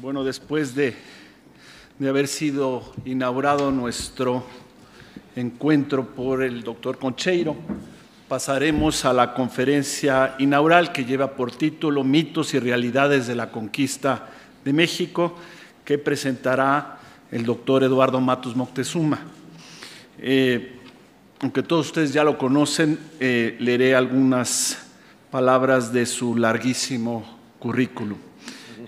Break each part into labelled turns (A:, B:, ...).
A: Bueno, después de, de, haber sido inaugurado nuestro encuentro por el doctor Concheiro, pasaremos a la conferencia inaugural que lleva por título Mitos y Realidades de la Conquista de México, que presentará el doctor Eduardo Matos Moctezuma. Eh, aunque todos ustedes ya lo conocen, eh, leeré algunas palabras de su larguísimo currículum.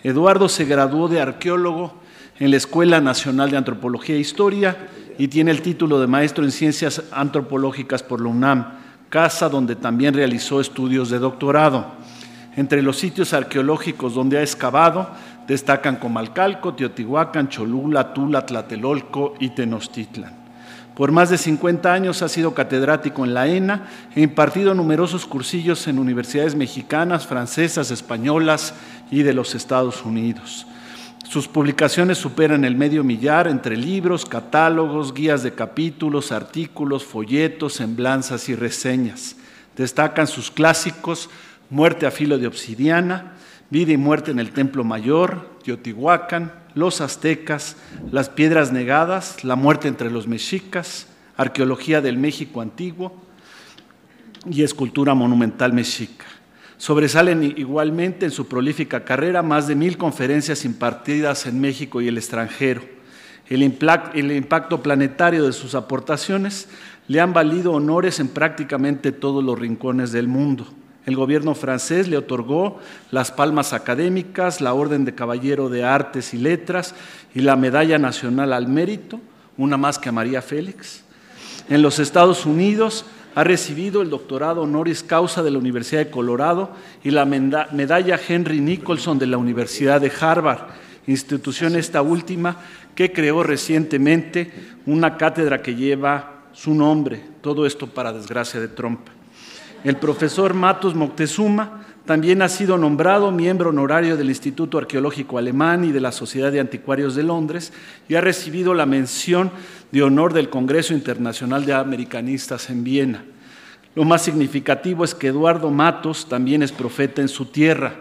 A: Eduardo se graduó de arqueólogo en la Escuela Nacional de Antropología e Historia y tiene el título de maestro en Ciencias Antropológicas por la UNAM, casa donde también realizó estudios de doctorado. Entre los sitios arqueológicos donde ha excavado destacan Comalcalco, Teotihuacán, Cholula, Tula, Tlatelolco y Tenochtitlan. Por más de 50 años ha sido catedrático en la ENA e impartido numerosos cursillos en universidades mexicanas, francesas, españolas y de los Estados Unidos. Sus publicaciones superan el medio millar entre libros, catálogos, guías de capítulos, artículos, folletos, semblanzas y reseñas. Destacan sus clásicos Muerte a filo de obsidiana, Vida y muerte en el Templo Mayor, Teotihuacán, Los Aztecas, Las Piedras Negadas, La muerte entre los mexicas, Arqueología del México Antiguo y Escultura Monumental Mexica. Sobresalen igualmente en su prolífica carrera más de mil conferencias impartidas en México y el extranjero. El, impacto planetario de sus aportaciones le han valido honores en prácticamente todos los rincones del mundo. El gobierno francés le otorgó las palmas académicas, la Orden de Caballero de Artes y Letras y la Medalla Nacional al Mérito, una más que a María Félix. En los Estados Unidos ha recibido el doctorado honoris causa de la Universidad de Colorado y la medalla Henry Nicholson de la Universidad de Harvard, institución esta última que creó recientemente una cátedra que lleva su nombre, todo esto para desgracia de Trump. El profesor Matos Moctezuma también ha sido nombrado miembro honorario del Instituto Arqueológico Alemán y de la Sociedad de Anticuarios de Londres y ha recibido la mención de honor del Congreso Internacional de Americanistas en Viena. Lo más significativo es que Eduardo Matos también es profeta en su tierra,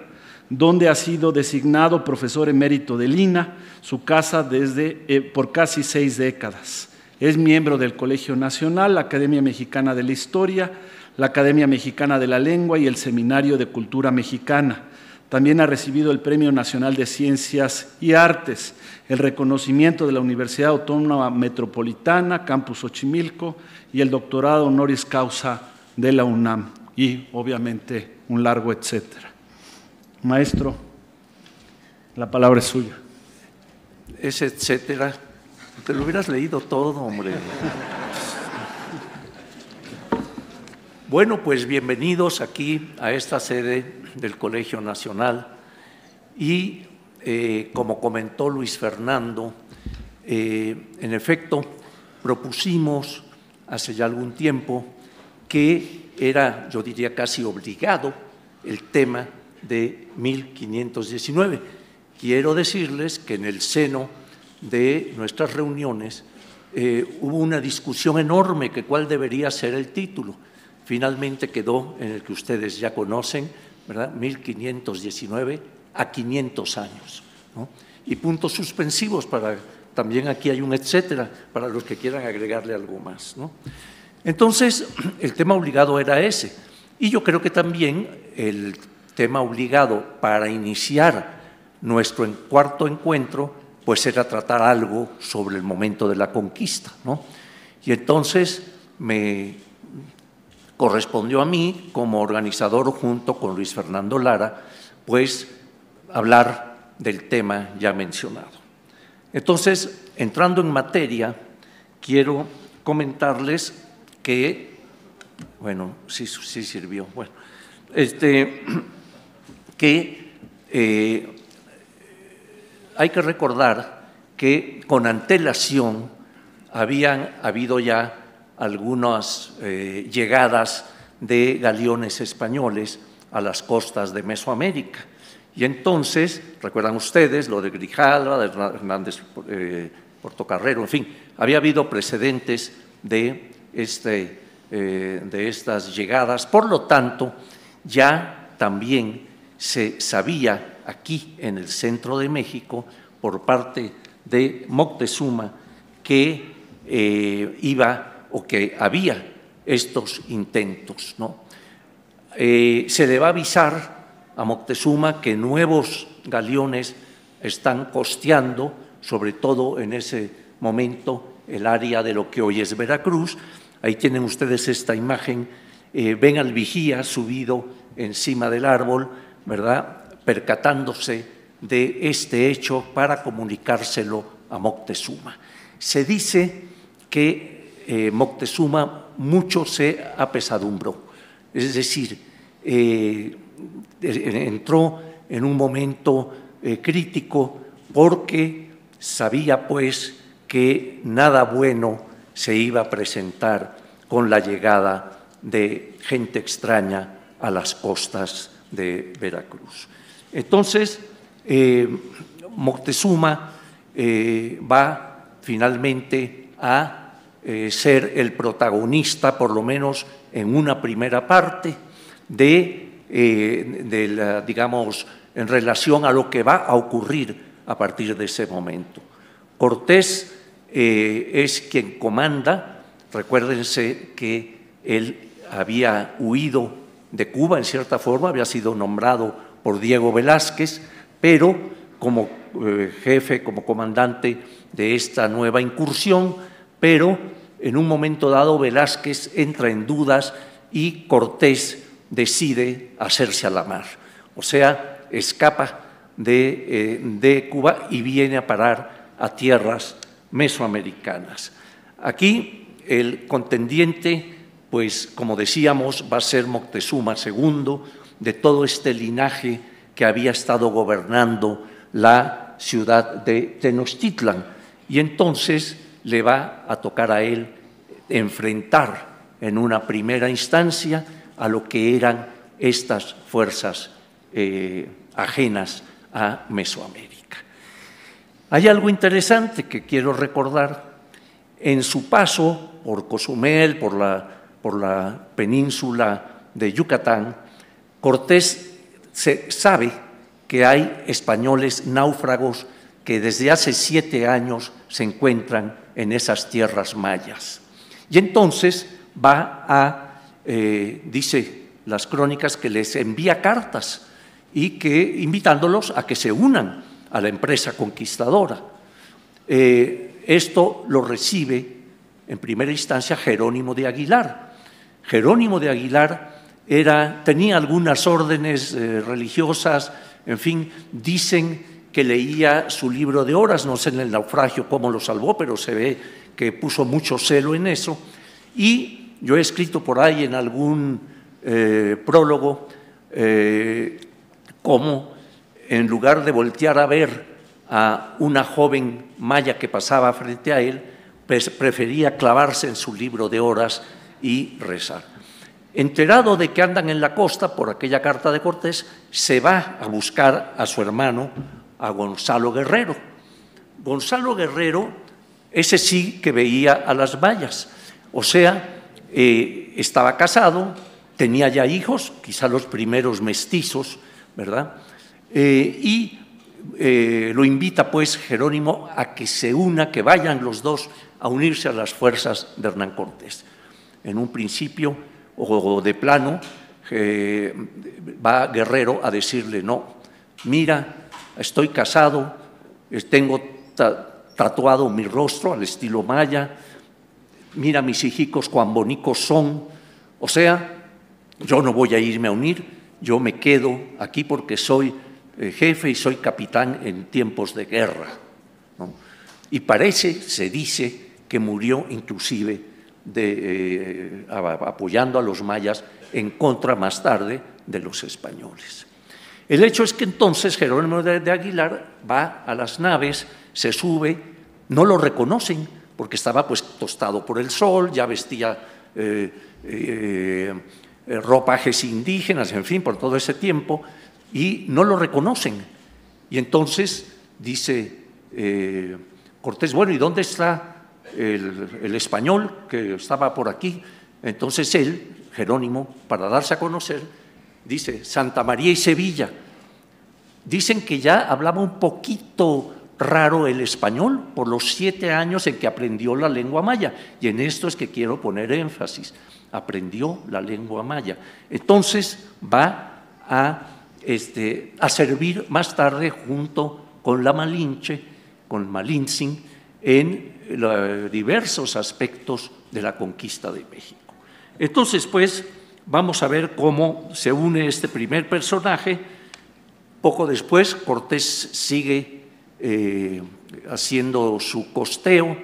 A: donde ha sido designado profesor emérito de Lina, su casa desde eh, por casi seis décadas. Es miembro del Colegio Nacional, la Academia Mexicana de la Historia, la Academia Mexicana de la Lengua y el Seminario de Cultura Mexicana. También ha recibido el Premio Nacional de Ciencias y Artes, el reconocimiento de la Universidad Autónoma Metropolitana, Campus Xochimilco, y el doctorado honoris causa de la UNAM, y obviamente un largo etcétera. Maestro, la palabra es suya.
B: Ese etcétera, te lo hubieras leído todo, hombre. Bueno, pues bienvenidos aquí a esta sede del Colegio Nacional y eh, como comentó Luis Fernando, eh, en efecto propusimos hace ya algún tiempo que era, yo diría casi obligado, el tema de 1519. Quiero decirles que en el seno de nuestras reuniones eh, hubo una discusión enorme que cuál debería ser el título finalmente quedó en el que ustedes ya conocen, ¿verdad? 1519 a 500 años. Y puntos suspensivos para, también aquí hay un etcétera, para los que quieran agregarle algo más. Entonces, el tema obligado era ese. Y yo creo que también el tema obligado para iniciar nuestro cuarto encuentro, pues era tratar algo sobre el momento de la conquista. ¿no? Y entonces me correspondió a mí, como organizador junto con Luis Fernando Lara, pues hablar del tema ya mencionado. Entonces, entrando en materia, quiero comentarles que, bueno, sí, sí sirvió, bueno, este, que eh, hay que recordar que con antelación habían habido ya algunas eh, llegadas de galeones españoles a las costas de Mesoamérica. Y entonces, recuerdan ustedes lo de Grijalva, de Hernández eh, Portocarrero, en fin, había habido precedentes de, este, eh, de estas llegadas. Por lo tanto, ya también se sabía aquí en el centro de México por parte de Moctezuma que eh, iba o que había estos intentos. ¿no? Eh, se le va a avisar a Moctezuma que nuevos galeones están costeando, sobre todo en ese momento, el área de lo que hoy es Veracruz. Ahí tienen ustedes esta imagen. Eh, ven al vigía subido encima del árbol, ¿verdad? Percatándose de este hecho para comunicárselo a Moctezuma. Se dice que eh, Moctezuma mucho se apesadumbró, es decir, eh, entró en un momento crítico porque sabía pues que nada bueno se iba a presentar con la llegada de gente extraña a las costas de Veracruz. Entonces, eh, Moctezuma eh, va finalmente a eh, ser el protagonista, por lo menos en una primera parte, de, de digamos, en relación a lo que va a ocurrir a partir de ese momento. Cortés eh, es quien comanda. Recuérdense que él había huido de Cuba en cierta forma, había sido nombrado por Diego Velázquez, pero como eh, jefe, como comandante de esta nueva incursión, pero en un momento dado Velázquez entra en dudas y Cortés decide hacerse a la mar. O sea, escapa de, eh, de Cuba y viene a parar a tierras mesoamericanas. Aquí el contendiente, pues como decíamos, va a ser Moctezuma II, de todo este linaje que había estado gobernando la ciudad de Tenochtitlan. Y entonces le va a tocar a él enfrentar en una primera instancia a lo que eran estas fuerzas eh, ajenas a Mesoamérica. Hay algo interesante que quiero recordar. En su paso por Cozumel, por la, por la península de Yucatán, Cortés se sabe que hay españoles náufragos que desde hace siete años se encuentran en esas tierras mayas. Y entonces va a, eh, dice las crónicas, que les envía cartas y que invitándolos a que se unan a la empresa conquistadora. Eh, esto lo recibe en primera instancia Jerónimo de Aguilar. Jerónimo de Aguilar era, tenía algunas órdenes eh, religiosas, en fin, dicen que leía su libro de horas, no sé en el naufragio cómo lo salvó, pero se ve que puso mucho celo en eso. Y yo he escrito por ahí en algún eh, prólogo cómo en lugar de voltear a ver a una joven maya que pasaba frente a él, pues prefería clavarse en su libro de horas y rezar. Enterado de que andan en la costa por aquella carta de Cortés, se va a buscar a su hermano, a Gonzalo Guerrero. Gonzalo Guerrero, ese sí que veía a las mayas, o sea, eh, estaba casado, tenía ya hijos, quizá los primeros mestizos, ¿verdad? Eh, y eh, lo invita pues Jerónimo a que se una, que vayan los dos a unirse a las fuerzas de Hernán Cortés. En un principio, o de plano, va Guerrero a decirle, no, mira, estoy casado, tengo tatuado mi rostro al estilo maya, mira mis hijicos cuán bonitos son, o sea, yo no voy a irme a unir, yo me quedo aquí porque soy eh, jefe y soy capitán en tiempos de guerra. Y parece, se dice, que murió inclusive eh, apoyando a los mayas en contra más tarde de los españoles. El hecho es que entonces Jerónimo de, Aguilar va a las naves, se sube, no lo reconocen porque estaba pues tostado por el sol, ya vestía eh, ropajes indígenas, en fin, por todo ese tiempo, y no lo reconocen. Y entonces dice eh, Cortés, bueno, ¿y dónde está el, español que estaba por aquí? Entonces él, Jerónimo, para darse a conocer, dice Santa María y Sevilla. Dicen que ya hablaba un poquito raro el español por los siete años en que aprendió la lengua maya. Y en esto es que quiero poner énfasis. Aprendió la lengua maya. Entonces va a, este, a servir más tarde junto con la Malinche, con Malintzin, en diversos aspectos de la conquista de México. Entonces, pues, vamos a ver cómo se une este primer personaje. Poco después, Cortés sigue eh, haciendo su costeo,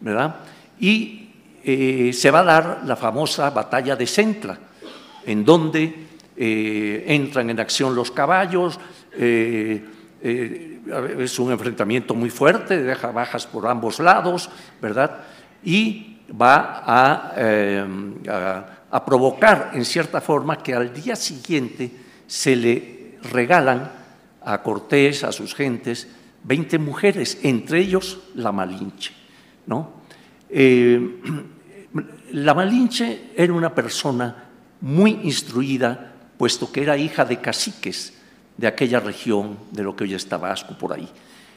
B: ¿verdad? Y eh, se va a dar la famosa batalla de Centla, en donde eh, entran en acción los caballos, es un enfrentamiento muy fuerte, deja bajas por ambos lados, ¿verdad? Y va a, provocar, en cierta forma, que al día siguiente se le regalan a Cortés, a sus gentes, 20 mujeres, entre ellos la Malinche. ¿no? Eh, la Malinche era una persona muy instruida, puesto que era hija de caciques de aquella región, de lo que hoy es Tabasco, por ahí.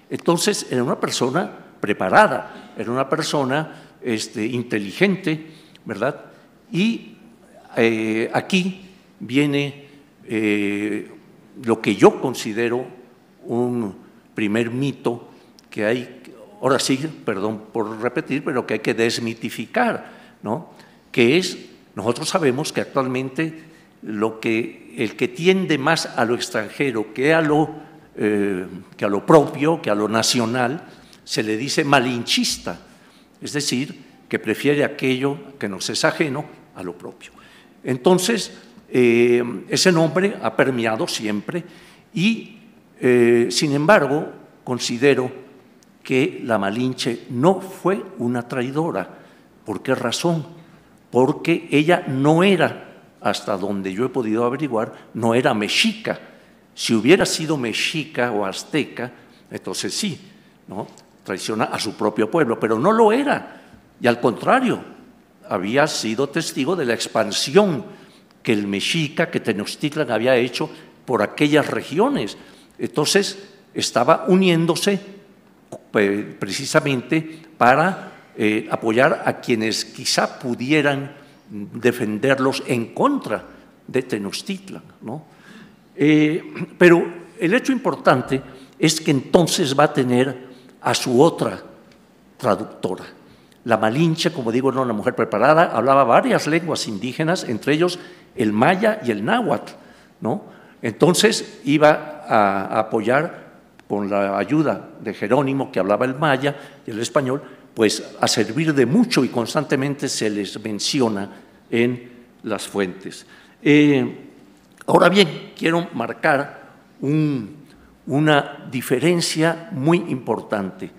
B: Entonces, era una persona preparada, era una persona este, inteligente, ¿verdad? Y eh, aquí viene eh, lo que yo considero un primer mito que hay, ahora sí, perdón por repetir, pero que hay que desmitificar, ¿no? Que es, nosotros sabemos que actualmente lo que, el que tiende más a lo extranjero que a lo, eh, que a lo propio, que a lo nacional, se le dice malinchista es decir, que prefiere aquello que nos es ajeno a lo propio. Entonces, eh, ese nombre ha permeado siempre y, eh, sin embargo, considero que la Malinche no fue una traidora. ¿Por qué razón? Porque ella no era, hasta donde yo he podido averiguar, no era mexica. Si hubiera sido mexica o azteca, entonces sí, ¿no? traiciona a su propio pueblo, pero no lo era. Y al contrario, había sido testigo de la expansión que el mexica, que Tenochtitlan había hecho por aquellas regiones. Entonces, estaba uniéndose precisamente para eh, apoyar a quienes quizá pudieran defenderlos en contra de Tenochtitlan. ¿no? Eh, pero el hecho importante es que entonces va a tener a su otra traductora. La Malinche, como digo, era una mujer preparada, hablaba varias lenguas indígenas, entre ellos el maya y el náhuatl. ¿no? Entonces iba a apoyar con la ayuda de Jerónimo, que hablaba el maya y el español, pues a servir de mucho y constantemente se les menciona en las fuentes. Eh, ahora bien, quiero marcar un una diferencia muy importante,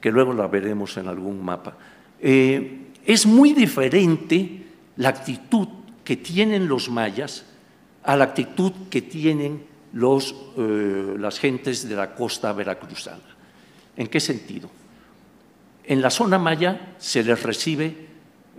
B: que luego la veremos en algún mapa. Eh, es muy diferente la actitud que tienen los mayas a la actitud que tienen los, eh, las gentes de la costa veracruzana. ¿En qué sentido? En la zona maya se les recibe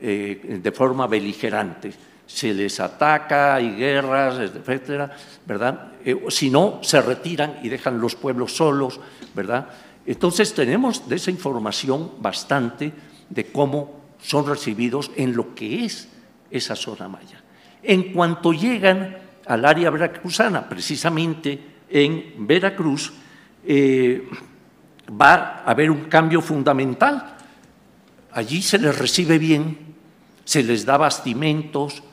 B: eh, de forma beligerante, se les ataca, hay guerras, etcétera, ¿verdad? Si no, se retiran y dejan los pueblos solos, ¿verdad? Entonces tenemos de esa información bastante de cómo son recibidos en lo que es esa zona maya. En cuanto llegan al área veracruzana, precisamente en Veracruz, eh, va a haber un cambio fundamental. Allí se les recibe bien, se les da bastimentos,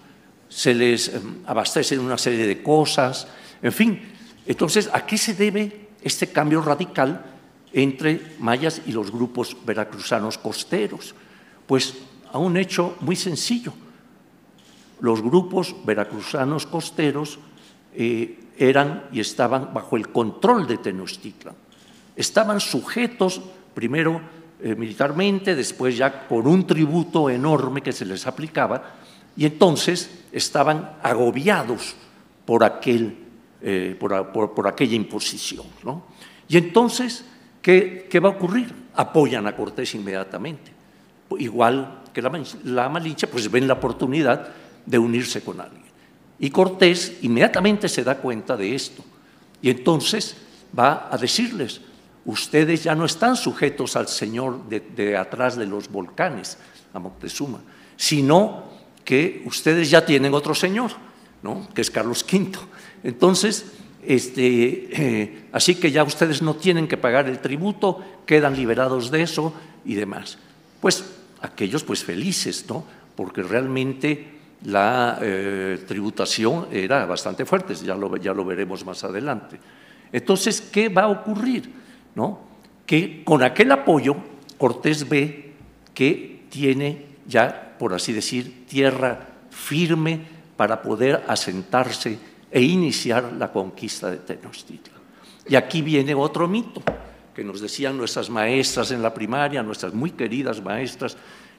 B: se les em, abastecen una serie de cosas, en fin. Entonces, ¿a qué se debe este cambio radical entre mayas y los grupos veracruzanos costeros? Pues a un hecho muy sencillo. Los grupos veracruzanos costeros eh, eran y estaban bajo el control de Tenochtitlan. Estaban sujetos primero eh, militarmente, después ya por un tributo enorme que se les aplicaba, y entonces estaban agobiados por, aquel, eh, por, aquella imposición. ¿no? Y entonces, ¿qué, ¿qué, va a ocurrir? Apoyan a Cortés inmediatamente. Igual que la, la Malinche, pues ven la oportunidad de unirse con alguien. Y Cortés inmediatamente se da cuenta de esto. Y entonces va a decirles, ustedes ya no están sujetos al Señor de, atrás de los volcanes, a Moctezuma, sino que ustedes ya tienen otro Señor, ¿no? que es Carlos V. Entonces, este, eh, así que ya ustedes no tienen que pagar el tributo, quedan liberados de eso y demás. Pues aquellos pues felices, ¿no? Porque realmente la eh, tributación era bastante fuerte, ya lo, ya lo veremos más adelante. Entonces, ¿qué va a ocurrir? ¿No? Que con aquel apoyo Cortés ve que tiene ya, por así decir, tierra firme para poder asentarse e iniciar la conquista de Tenochtitlan. Y aquí viene otro mito que nos decían nuestras maestras en la primaria, nuestras muy queridas maestras,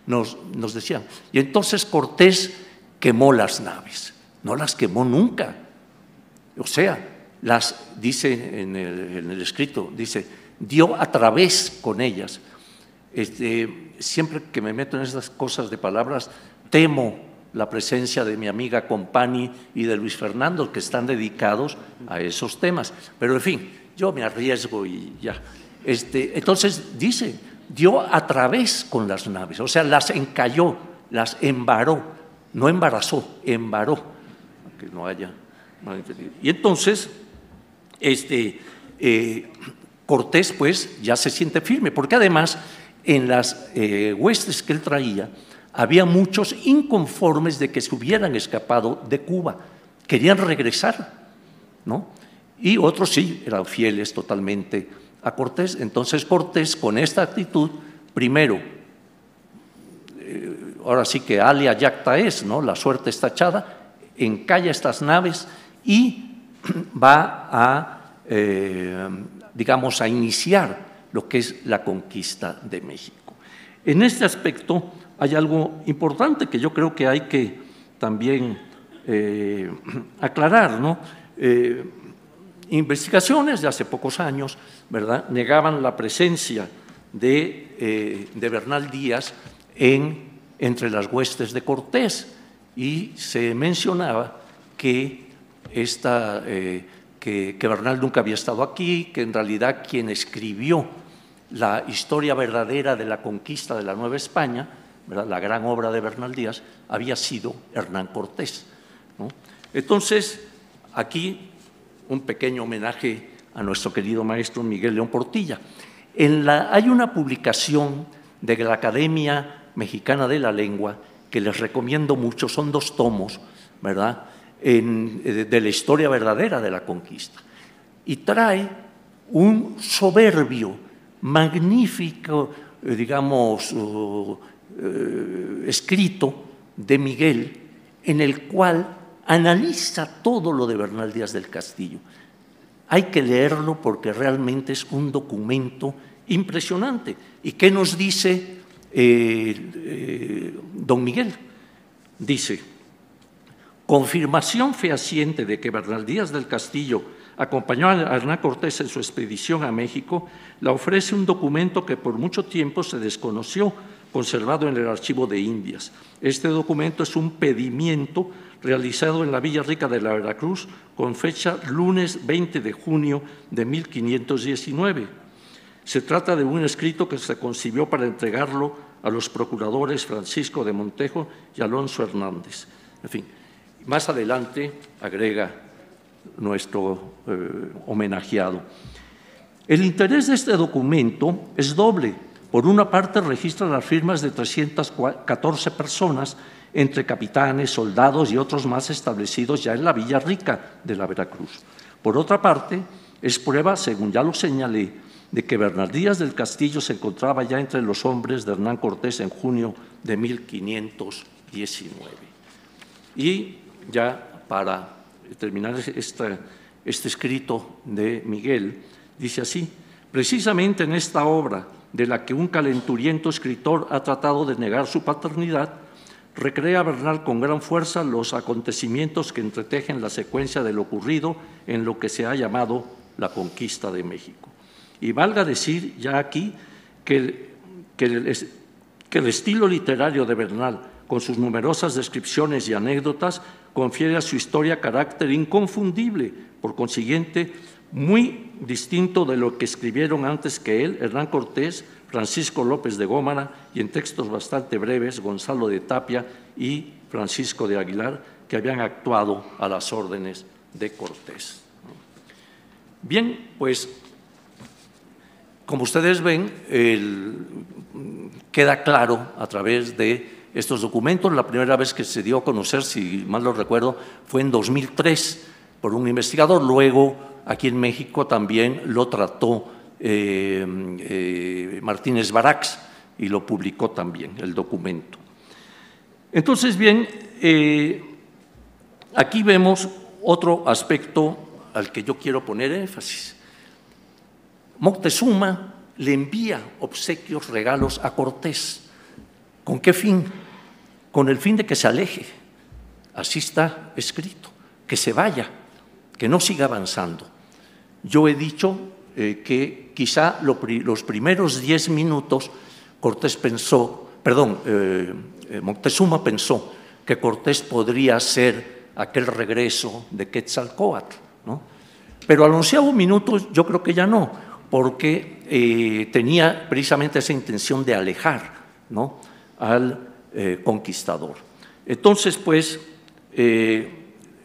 B: nos, nos decían. Y entonces Cortés quemó las naves, no las quemó nunca. O sea, las, dice en el, escrito, dice, dio a través con ellas. Este, siempre que me meto en estas cosas de palabras, temo la presencia de mi amiga Compani y de Luis Fernando, que están dedicados a esos temas. Pero en fin, yo me arriesgo y ya. Este, entonces dice, dio a través con las naves, o sea, las encalló, las embaró, no embarazó, embaró, que no haya Y entonces, este, eh, Cortés pues ya se siente firme, porque además en las eh, huestes que él traía había muchos inconformes de que se hubieran escapado de Cuba, querían regresar, ¿no? Y otros sí, eran fieles totalmente a Cortés. Entonces Cortés con esta actitud, primero, eh, ahora sí que alia yacta es, ¿no? La suerte está echada, encalla estas naves y va a, eh, digamos, a iniciar lo que es la conquista de México. En este aspecto hay algo importante que yo creo que hay que también eh, aclarar, ¿no? investigaciones de hace pocos años ¿verdad? negaban la presencia de, eh, de Bernal Díaz en, entre las huestes de Cortés y se mencionaba que, esta, eh, que, que Bernal nunca había estado aquí, que en realidad quien escribió la historia verdadera de la conquista de la Nueva España, la gran obra de Bernal Díaz, había sido Hernán Cortés. Entonces, aquí un pequeño homenaje a nuestro querido maestro Miguel León Portilla. Hay una publicación de la Academia Mexicana de la Lengua que les recomiendo mucho, son dos tomos, ¿verdad?, eh, de la historia verdadera de la conquista. Y trae un soberbio, magnífico, eh, digamos, eh, escrito de Miguel, en el cual analiza todo lo de Bernal Díaz del Castillo. Hay que leerlo porque realmente es un documento impresionante. ¿Y qué nos dice eh, eh, don Miguel? Dice, confirmación fehaciente de que Bernal Díaz del Castillo acompañó a Hernán Cortés en su expedición a México, la ofrece un documento que por mucho tiempo se desconoció, conservado en el archivo de Indias. Este documento es un pedimiento realizado en la Villa Rica de la Veracruz con fecha lunes 20 de junio de 1519. Se trata de un escrito que se concibió para entregarlo a los procuradores Francisco de Montejo y Alonso Hernández. En fin, más adelante agrega nuestro eh, homenajeado. El interés de este documento es doble. Por una parte, registra las firmas de 314 personas entre capitanes, soldados y otros más establecidos ya en la Villa Rica de la Veracruz. Por otra parte, es prueba, según ya lo señalé, de que Bernardías del Castillo se encontraba ya entre los hombres de Hernán Cortés en junio de 1519. Y ya para terminar este, este escrito de Miguel, dice así, precisamente en esta obra de la que un calenturiento escritor ha tratado de negar su paternidad, recrea Bernal con gran fuerza los acontecimientos que entretejen la secuencia de lo ocurrido en lo que se ha llamado la conquista de México. Y valga decir ya aquí que, que, el, estilo literario de Bernal, con sus numerosas descripciones y anécdotas, confiere a su historia carácter inconfundible. Por consiguiente, muy distinto de lo que escribieron antes que él Hernán Cortés, Francisco López de Gómara y en textos bastante breves Gonzalo de Tapia y Francisco de Aguilar, que habían actuado a las órdenes de Cortés. Bien, pues como ustedes ven, queda claro a través de estos documentos. La primera vez que se dio a conocer, si mal lo recuerdo, fue en 2003 por un investigador. Luego, aquí en México también lo trató eh, eh, Martínez Barax y lo publicó también, el documento. Entonces, bien, eh, aquí vemos otro aspecto al que yo quiero poner énfasis. Moctezuma le envía obsequios, regalos a Cortés. ¿Con qué fin? Con el fin de que se aleje. Así está escrito, que se vaya, que no siga avanzando. Yo he dicho eh, que quizá los primeros diez minutos Cortés pensó, perdón, eh, eh, Moctezuma pensó que Cortés podría ser aquel regreso de Quetzalcoatl, ¿no? Pero al onceavo minuto yo creo que ya no, porque tenía precisamente esa intención de alejar ¿no? al conquistador. Entonces, pues,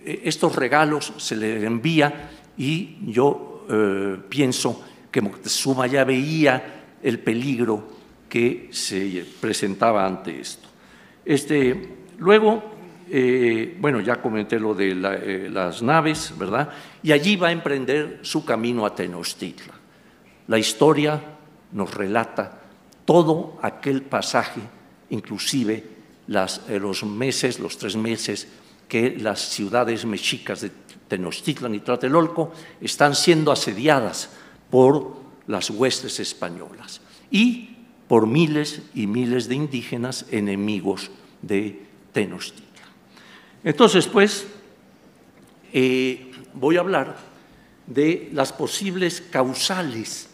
B: estos regalos se le envía y yo eh, pienso que Moctezuma ya veía el peligro que se presentaba ante esto. Este, luego, eh, bueno, ya comenté lo de eh, las naves, ¿verdad? Y allí va a emprender su camino a Tenochtitlan. La historia nos relata todo aquel pasaje, inclusive los meses, los tres meses que las ciudades mexicas de Tenochtitlan y Tlatelolco están siendo asediadas por las huestes españolas y por miles y miles de indígenas enemigos de Tenochtitlan. Entonces, pues, eh, voy a hablar de las posibles causales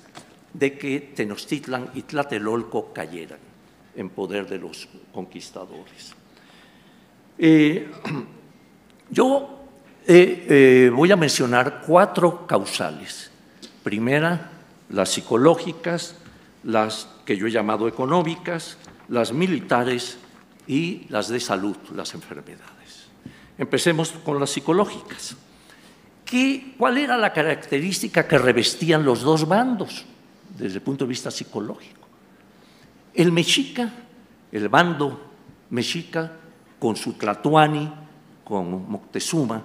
B: de que Tenochtitlan y Tlatelolco cayeran en poder de los conquistadores. Eh, yo eh, eh, voy a mencionar cuatro causales. Primera, las psicológicas, las que yo he llamado económicas, las militares y las de salud, las enfermedades. Empecemos con las psicológicas. ¿Qué, ¿Cuál era la característica que revestían los dos bandos desde el punto de vista psicológico? El mexica, el bando mexica, con su tlatuani, con Moctezuma,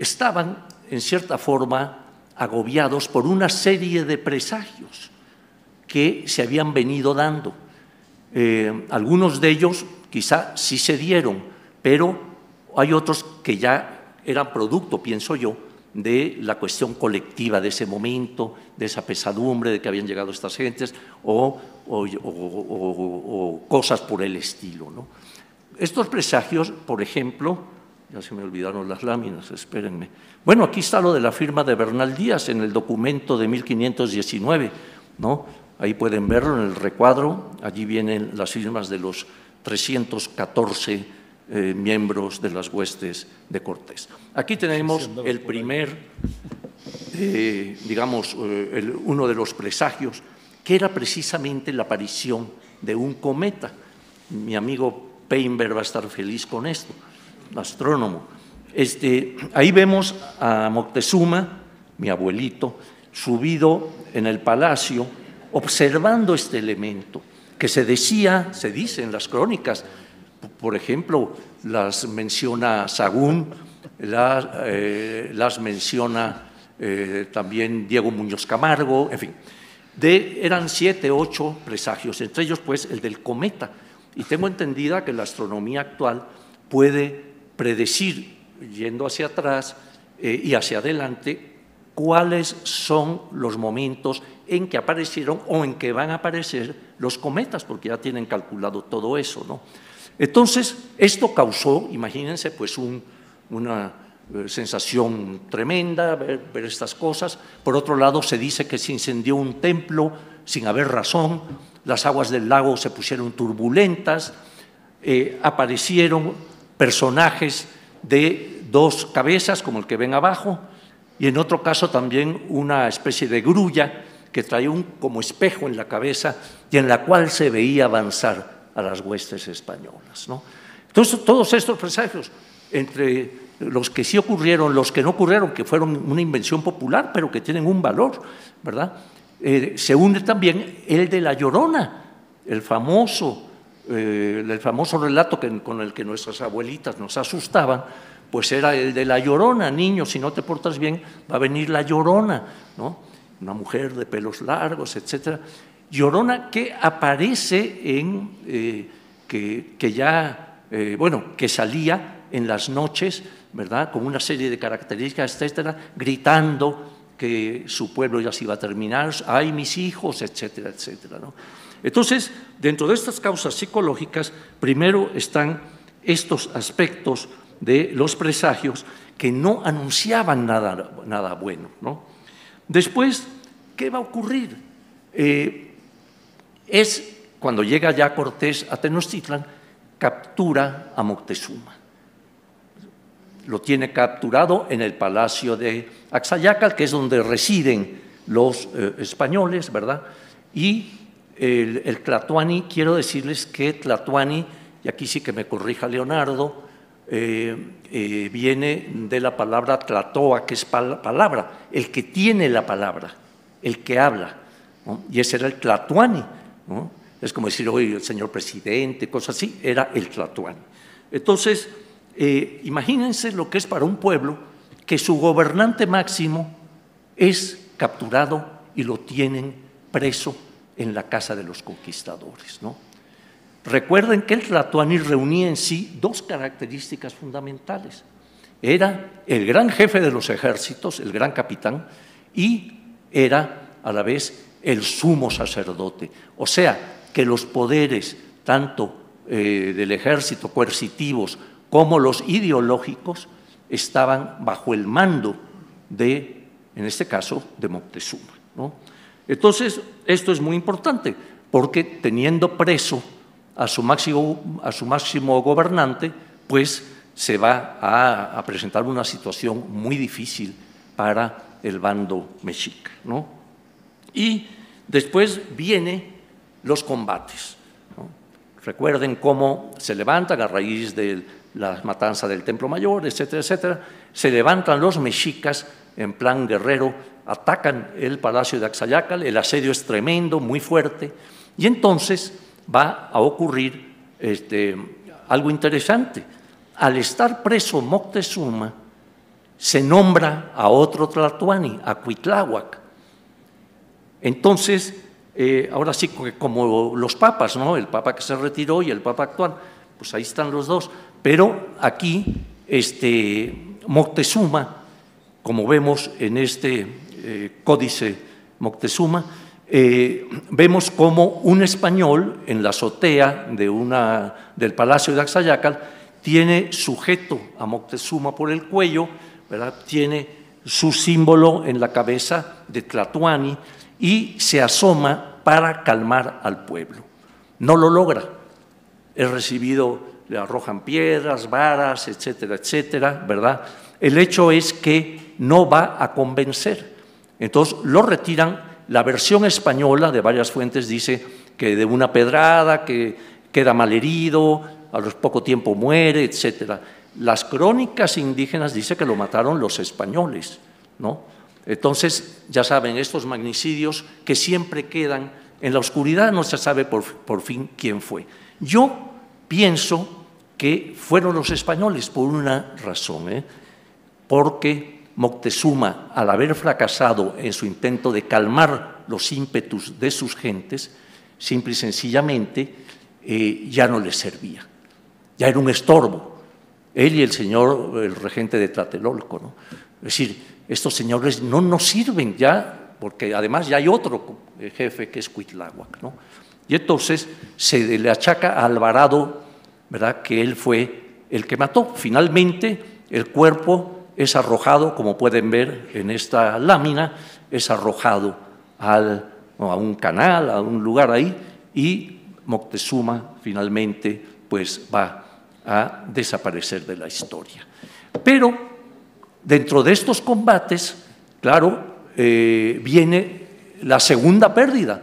B: estaban, en cierta forma, agobiados por una serie de presagios que se habían venido dando. Eh, algunos de ellos quizá sí se dieron, pero hay otros que ya eran producto, pienso yo, de la cuestión colectiva de ese momento, de esa pesadumbre de que habían llegado estas gentes o, cosas por el estilo. Estos presagios, por ejemplo, ya se me olvidaron las láminas, espérenme. Bueno, aquí está lo de la firma de Bernal Díaz en el documento de 1519, ¿no? Ahí pueden verlo en el recuadro, allí vienen las firmas de los 314 eh, miembros de las huestes de Cortés. Aquí tenemos el primer, eh, digamos, eh, uno de los presagios, que era precisamente la aparición de un cometa. Mi amigo Peinberg va a estar feliz con esto astrónomo. Este, ahí vemos a Moctezuma, mi abuelito, subido en el palacio, observando este elemento, que se decía, se dice en las crónicas, por ejemplo, las menciona Sagún, eh, las menciona eh, también Diego Muñoz Camargo, en fin. Eran siete, ocho presagios, entre ellos pues el del cometa. Y tengo entendida que la astronomía actual puede predecir, yendo hacia atrás eh, y hacia adelante, cuáles son los momentos en que aparecieron o en que van a aparecer los cometas, porque ya tienen calculado todo eso. ¿no? Entonces, esto causó, imagínense, pues una eh, sensación tremenda ver, estas cosas. Por otro lado, se dice que se incendió un templo sin haber razón, las aguas del lago se pusieron turbulentas, eh, aparecieron personajes de dos cabezas, como el que ven abajo, y en otro caso también una especie de grulla que traía un como espejo en la cabeza y en la cual se veía avanzar a las huestes españolas. ¿no? Entonces, todos estos presagios, entre los que sí ocurrieron, los que no ocurrieron, que fueron una invención popular, pero que tienen un valor, ¿verdad? Eh, se une también el de la Llorona, el famoso, eh, el famoso relato con el que nuestras abuelitas nos asustaban, pues era el de la Llorona, niño, si no te portas bien, va a venir la Llorona, ¿no? Una mujer de pelos largos, etcétera. Llorona que aparece en, eh, que, que, ya, bueno, que salía en las noches, ¿verdad? Con una serie de características, etcétera, gritando que su pueblo ya se iba a terminar, ay mis hijos, etcétera, etcétera. ¿no? Entonces, dentro de estas causas psicológicas, primero están estos aspectos de los presagios que no anunciaban nada, nada bueno. ¿no? Después, ¿qué va a ocurrir? Eh, es cuando llega ya Cortés a Tenochtitlan, captura a Moctezuma lo tiene capturado en el palacio de Axayacal, que es donde residen los eh, españoles, ¿verdad? Y el, el, Tlatuani, quiero decirles que Tlatuani, y aquí sí que me corrija Leonardo, eh, eh, viene de la palabra Tlatoa, que es palabra, el que tiene la palabra, el que habla, y ese era el Tlatuani, es como decir hoy el señor presidente, cosas así, era el Tlatuani. Entonces, eh, imagínense lo que es para un pueblo que su gobernante máximo es capturado y lo tienen preso en la casa de los conquistadores. ¿no? Recuerden que el Tlatoani reunía en sí dos características fundamentales. Era el gran jefe de los ejércitos, el gran capitán, y era a la vez el sumo sacerdote. O sea, que los poderes, tanto eh, del ejército coercitivos como los ideológicos estaban bajo el mando de, en este caso, de Moctezuma. Entonces, esto es muy importante, porque teniendo preso a su máximo, a su máximo gobernante, pues se va a, presentar una situación muy difícil para el bando mexica. ¿no? Y después vienen los combates. Recuerden cómo se levantan a raíz del la matanza del Templo Mayor, etcétera, etcétera, se levantan los mexicas en plan guerrero, atacan el palacio de Axayacal, el asedio es tremendo, muy fuerte, y entonces va a ocurrir este, algo interesante. Al estar preso Moctezuma, se nombra a otro Tlatuani, a Cuitláhuac. Entonces, eh, ahora sí, como los papas, ¿no? el papa que se retiró y el papa actual, pues ahí están los dos. Pero aquí, este, Moctezuma, como vemos en este eh, códice Moctezuma, eh, vemos como un español en la azotea de una, del palacio de Axayacal tiene sujeto a Moctezuma por el cuello, ¿verdad? tiene su símbolo en la cabeza de Tlatuani y se asoma para calmar al pueblo. No lo logra. Es recibido le arrojan piedras, varas, etcétera, etcétera, ¿verdad? El hecho es que no va a convencer. Entonces lo retiran. La versión española de varias fuentes dice que de una pedrada, que queda malherido, a los poco tiempo muere, etcétera. Las crónicas indígenas dicen que lo mataron los españoles, ¿no? Entonces, ya saben, estos magnicidios que siempre quedan en la oscuridad, no se sabe por, por fin quién fue. Yo pienso que fueron los españoles por una razón, ¿eh? porque Moctezuma, al haber fracasado en su intento de calmar los ímpetus de sus gentes, simple y sencillamente eh, ya no les servía, ya era un estorbo. Él y el señor, el regente de Tlatelolco. Es decir, estos señores no nos sirven ya, porque además ya hay otro jefe que es Cuitláhuac, ¿no? Y entonces se le achaca a Alvarado ¿verdad? que él fue el que mató. Finalmente, el cuerpo es arrojado, como pueden ver en esta lámina, es arrojado al, a un canal, a un lugar ahí, y Moctezuma finalmente pues va a desaparecer de la historia. Pero dentro de estos combates claro, eh, viene la segunda pérdida.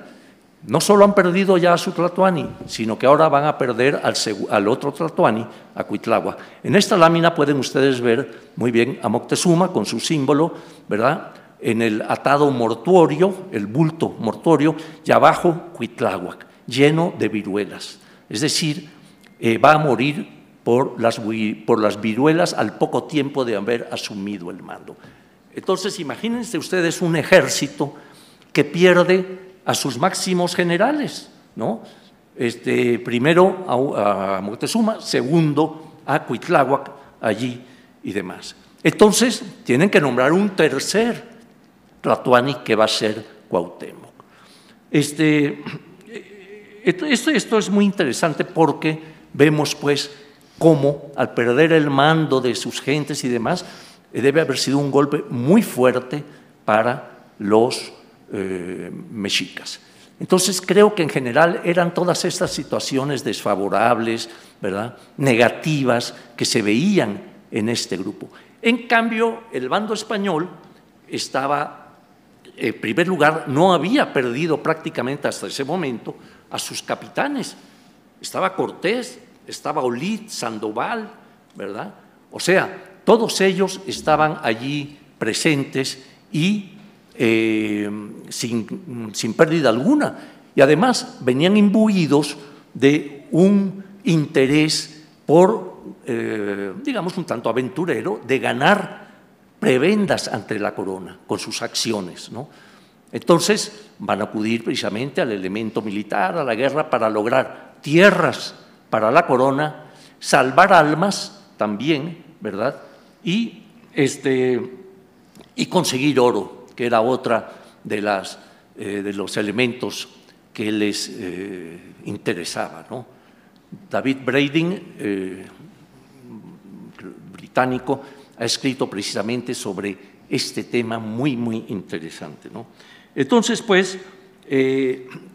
B: No solo han perdido ya a su Tlatuani, sino que ahora van a perder al, otro Tlatuani, a Cuitlagua. En esta lámina pueden ustedes ver muy bien a Moctezuma con su símbolo, ¿verdad? En el atado mortuorio, el bulto mortuorio, y abajo Cuitláhuac, lleno de viruelas. Es decir, eh, va a morir por las, por las viruelas al poco tiempo de haber asumido el mando. Entonces, imagínense ustedes un ejército que pierde a sus máximos generales, ¿no? Este, primero a, Moctezuma, segundo a Cuitláhuac allí y demás. Entonces, tienen que nombrar un tercer Tlatuani que va a ser Cuauhtémoc. Este, esto, esto es muy interesante porque vemos pues cómo al perder el mando de sus gentes y demás, debe haber sido un golpe muy fuerte para los eh, mexicas. Entonces creo que en general eran todas estas situaciones desfavorables, ¿verdad? negativas que se veían en este grupo. En cambio, el bando español estaba, en primer lugar, no había perdido prácticamente hasta ese momento a sus capitanes. Estaba Cortés, estaba Olid, Sandoval, ¿verdad? O sea, todos ellos estaban allí presentes y eh, sin, sin pérdida alguna. Y además venían imbuidos de un interés por, eh, digamos, un tanto aventurero, de ganar prebendas ante la corona con sus acciones. ¿no? Entonces van a acudir precisamente al elemento militar, a la guerra, para lograr tierras para la corona, salvar almas también, ¿verdad? Y, este, y conseguir oro, que era otra de, las, eh, de los elementos que les eh, interesaba. David Brading, eh, británico, ha escrito precisamente sobre este tema muy, muy interesante. Entonces, pues,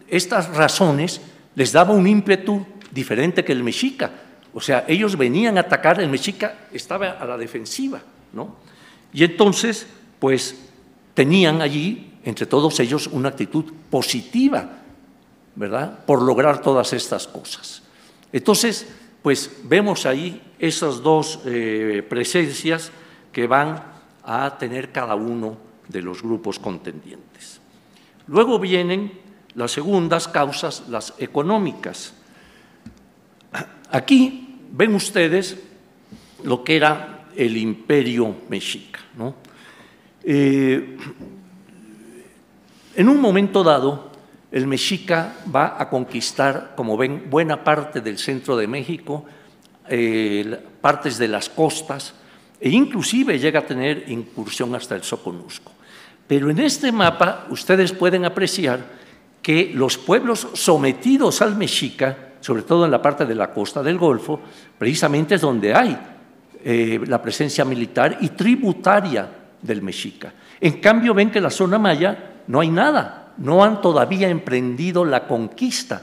B: estas razones les daba un ímpetu diferente que el mexica. O sea, ellos venían a atacar, el mexica estaba a la defensiva, ¿no? Y entonces, pues, tenían allí, entre todos ellos, una actitud positiva, ¿verdad? Por lograr todas estas cosas. Entonces, pues vemos ahí esas dos eh, presencias que van a tener cada uno de los grupos contendientes. Luego vienen las segundas causas, las económicas. Aquí ven ustedes lo que era el imperio mexica. ¿no? Eh, en un momento dado, el mexica va a conquistar, como ven, buena parte del centro de México, eh, partes de las costas, e inclusive llega a tener incursión hasta el Soconusco. Pero en este mapa ustedes pueden apreciar que los pueblos sometidos al mexica, sobre todo en la parte de la costa del Golfo, precisamente es donde hay eh, la presencia militar y tributaria del mexica. En cambio, ven que en la zona maya no hay nada, no han todavía emprendido la conquista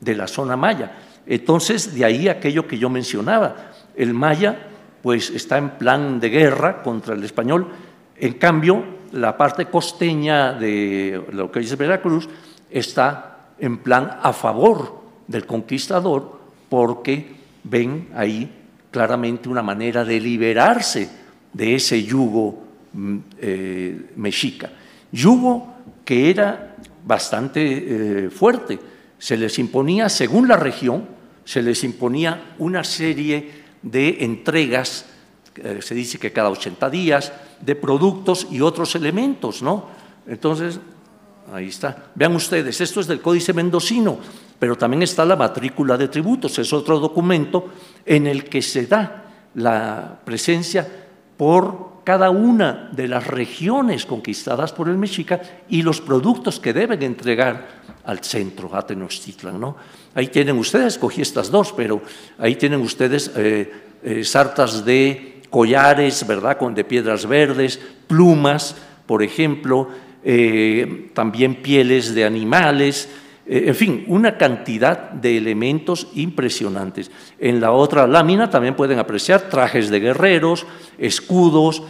B: de la zona maya. Entonces, de ahí aquello que yo mencionaba, el maya pues está en plan de guerra contra el español, en cambio, la parte costeña de lo que dice Veracruz está en plan a favor del conquistador porque ven ahí claramente una manera de liberarse de ese yugo eh, mexica. Yugo que era bastante eh, fuerte. Se les imponía, según la región, se les imponía una serie de entregas, eh, se dice que cada 80 días, de productos y otros elementos, ¿no? Entonces, ahí está. Vean ustedes, esto es del Códice Mendocino, pero también está la matrícula de tributos, es otro documento en el que se da la presencia por cada una de las regiones conquistadas por el mexica y los productos que deben entregar al centro, a Tenochtitlan. ¿no? Ahí tienen ustedes, cogí estas dos, pero ahí tienen ustedes eh, eh, sartas de collares, ¿verdad?, con de piedras verdes, plumas, por ejemplo, eh, también pieles de animales, eh, en fin, una cantidad de elementos impresionantes. En la otra lámina también pueden apreciar trajes de guerreros, escudos,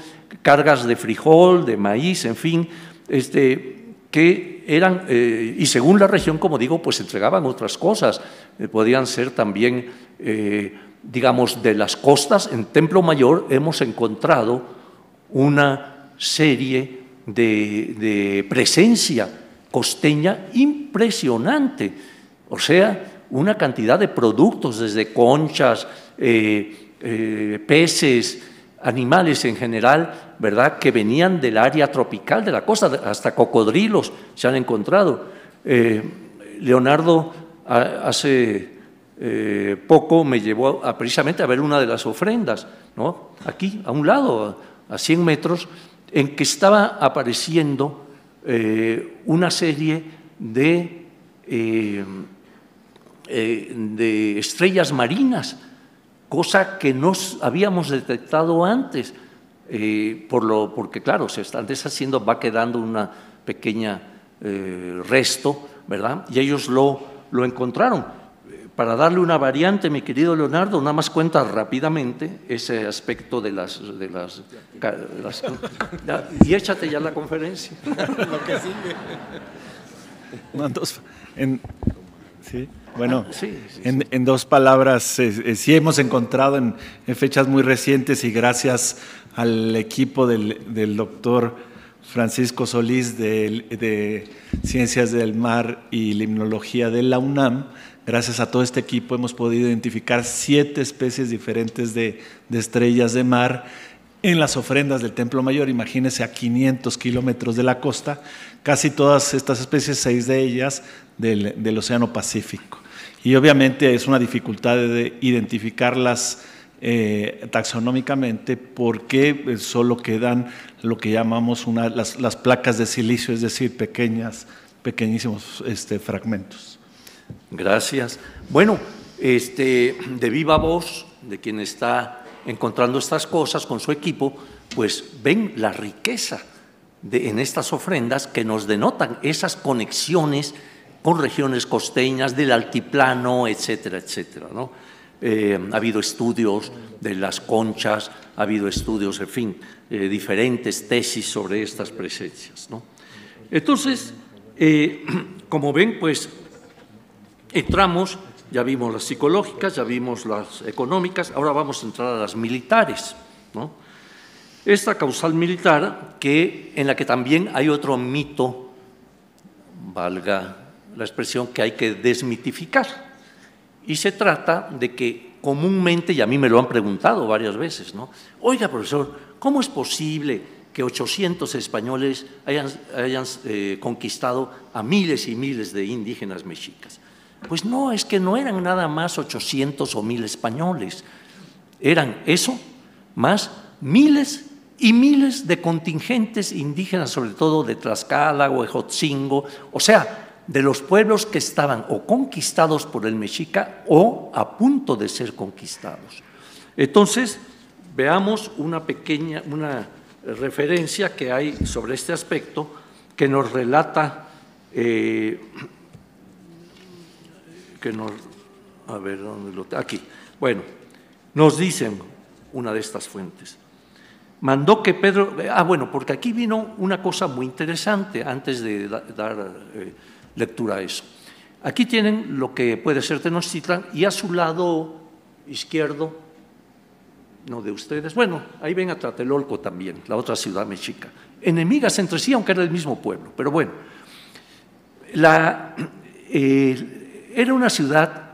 B: cargas de frijol, de maíz, en fin, este, que eran, eh, y según la región, como digo, pues entregaban otras cosas. Eh, podían ser también, digamos, de las costas. En Templo Mayor hemos encontrado una serie de presencia costeña impresionante. O sea, una cantidad de productos, desde conchas, eh, eh, peces, animales en general, ¿verdad?, que venían del área tropical de la costa, hasta cocodrilos se han encontrado. Eh, Leonardo hace poco me llevó precisamente a ver una de las ofrendas, ¿no? aquí, a un lado, a 100 metros, en que estaba apareciendo eh, una serie de, eh, eh, de estrellas marinas, cosa que no habíamos detectado antes, por lo, porque claro, se están deshaciendo, va quedando una pequeña resto, ¿verdad? Y ellos lo, lo encontraron para darle una variante, mi querido Leonardo, nada más cuenta rápidamente ese aspecto de las... De las, y échate ya la conferencia. Lo que sigue.
A: sí, bueno, en, dos palabras, eh, sí hemos encontrado en, fechas muy recientes y gracias al equipo del, del doctor Francisco Solís de, de Ciencias del Mar y Limnología de la UNAM, Gracias a todo este equipo hemos podido identificar siete especies diferentes de, estrellas de mar en las ofrendas del Templo Mayor. Imagínense a 500 kilómetros de la costa, casi todas estas especies, seis de ellas del, Océano Pacífico. Y obviamente es una dificultad de identificarlas eh, taxonómicamente porque solo quedan lo que llamamos las, placas de silicio, es decir, pequeñas, pequeñísimos este, fragmentos.
B: Gracias. Bueno, este, de viva voz de quien está encontrando estas cosas con su equipo, pues ven la riqueza de, en estas ofrendas que nos denotan esas conexiones con regiones costeñas del altiplano, etcétera, etcétera. ¿no? Eh, ha habido estudios de las conchas, ha habido estudios, en fin, eh, diferentes tesis sobre estas presencias. ¿no? Entonces, eh, como ven, pues Entramos, ya vimos las psicológicas, ya vimos las económicas, ahora vamos a entrar a las militares. Esta causal militar, que, en la que también hay otro mito, valga la expresión, que hay que desmitificar. Y se trata de que comúnmente, y a mí me lo han preguntado varias veces, ¿no? Oiga, profesor, ¿cómo es posible que 800 españoles hayan, eh, conquistado a miles y miles de indígenas mexicas? Pues no, es que no eran nada más 800 o mil españoles, eran eso, más miles y miles de contingentes indígenas, sobre todo de Tlaxcala, Huejotzingo, o sea, de los pueblos que estaban o conquistados por el mexica o a punto de ser conquistados. Entonces, veamos una pequeña, una referencia que hay sobre este aspecto que nos relata eh, que nos... A ver, ¿dónde lo Aquí. Bueno, nos dicen una de estas fuentes. Mandó que Pedro... Ah, bueno, porque aquí vino una cosa muy interesante antes de dar eh, lectura a eso. Aquí tienen lo que puede ser Tenochtitlan y a su lado izquierdo, no de ustedes, bueno, ahí ven a Tlatelolco también, la otra ciudad mexica. Enemigas entre sí, aunque era el mismo pueblo, pero bueno. La, eh, era una ciudad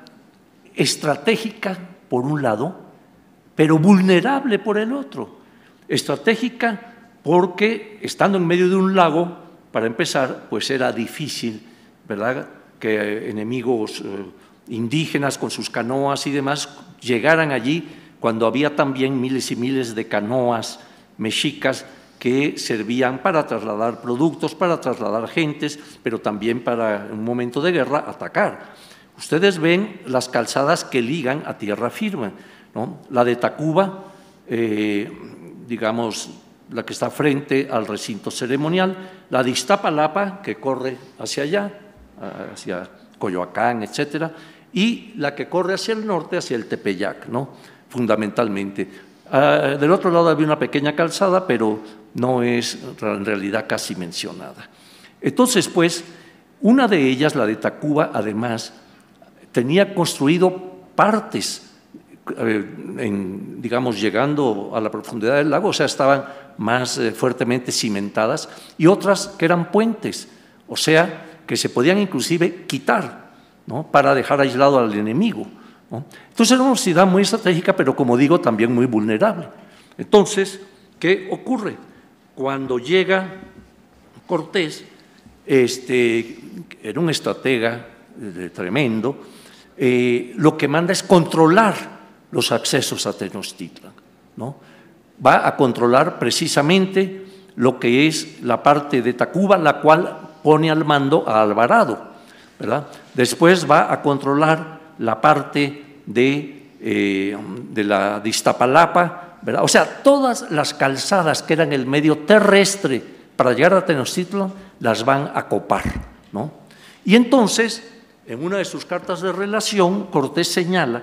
B: estratégica por un lado, pero vulnerable por el otro. Estratégica porque estando en medio de un lago, para empezar, pues era difícil, ¿verdad?, que enemigos eh, indígenas con sus canoas y demás llegaran allí cuando había también miles y miles de canoas mexicas que servían para trasladar productos, para trasladar gentes, pero también para, en un momento de guerra, atacar. Ustedes ven las calzadas que ligan a tierra firme. ¿no? La de Tacuba, eh, digamos, la que está frente al recinto ceremonial, la de Iztapalapa, que corre hacia allá, hacia Coyoacán, etcétera, y la que corre hacia el norte, hacia el Tepeyac, ¿no? fundamentalmente. Ah, del otro lado había una pequeña calzada, pero no es en realidad casi mencionada. Entonces, pues, una de ellas, la de Tacuba, además, tenía construido partes, eh, digamos, llegando a la profundidad del lago, o sea, estaban más eh, fuertemente cimentadas, y otras que eran puentes, o sea, que se podían inclusive quitar ¿no? para dejar aislado al enemigo. Entonces era una ciudad muy estratégica, pero como digo, también muy vulnerable. Entonces, ¿qué ocurre? Cuando llega Cortés, este, era un estratega eh, tremendo, eh, lo que manda es controlar los accesos a Tenochtitlan. ¿no? Va a controlar precisamente lo que es la parte de Tacuba, la cual pone al mando a Alvarado. ¿verdad? Después va a controlar la parte de, eh, de la de Iztapalapa, ¿verdad? o sea, todas las calzadas que eran el medio terrestre para llegar a Tenochtitlan las van a copar. ¿no? Y entonces, en una de sus cartas de relación, Cortés señala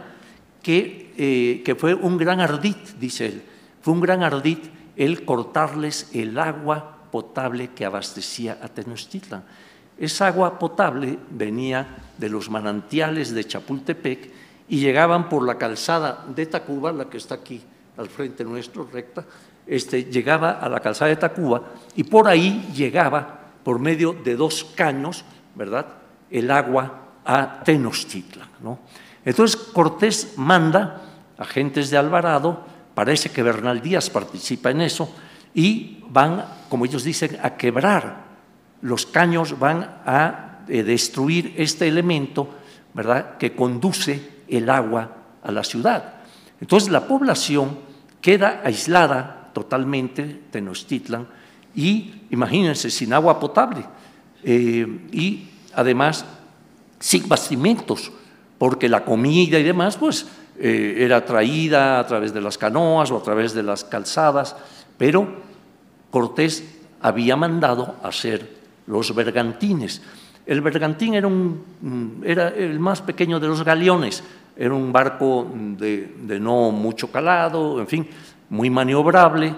B: que, eh, que fue un gran ardid, dice él, fue un gran ardid el cortarles el agua potable que abastecía a Tenochtitlan. Esa agua potable venía de los manantiales de Chapultepec y llegaban por la calzada de Tacuba, la que está aquí al frente nuestro, recta, este, llegaba a la calzada de Tacuba y por ahí llegaba, por medio de dos caños, ¿verdad?, el agua a Tenochtitlan. ¿no? Entonces Cortés manda agentes de Alvarado, parece que Bernal Díaz participa en eso, y van, como ellos dicen, a quebrar. Los caños van a eh, destruir este elemento, ¿verdad?, que conduce el agua a la ciudad. Entonces la población queda aislada totalmente, Tenochtitlan, y imagínense, sin agua potable. Eh, y además sin bastimentos, porque la comida y demás, pues, eh, era traída a través de las canoas o a través de las calzadas, pero Cortés había mandado hacer los bergantines. El bergantín era, un, era el más pequeño de los galeones, era un barco de, de no mucho calado, en fin, muy maniobrable,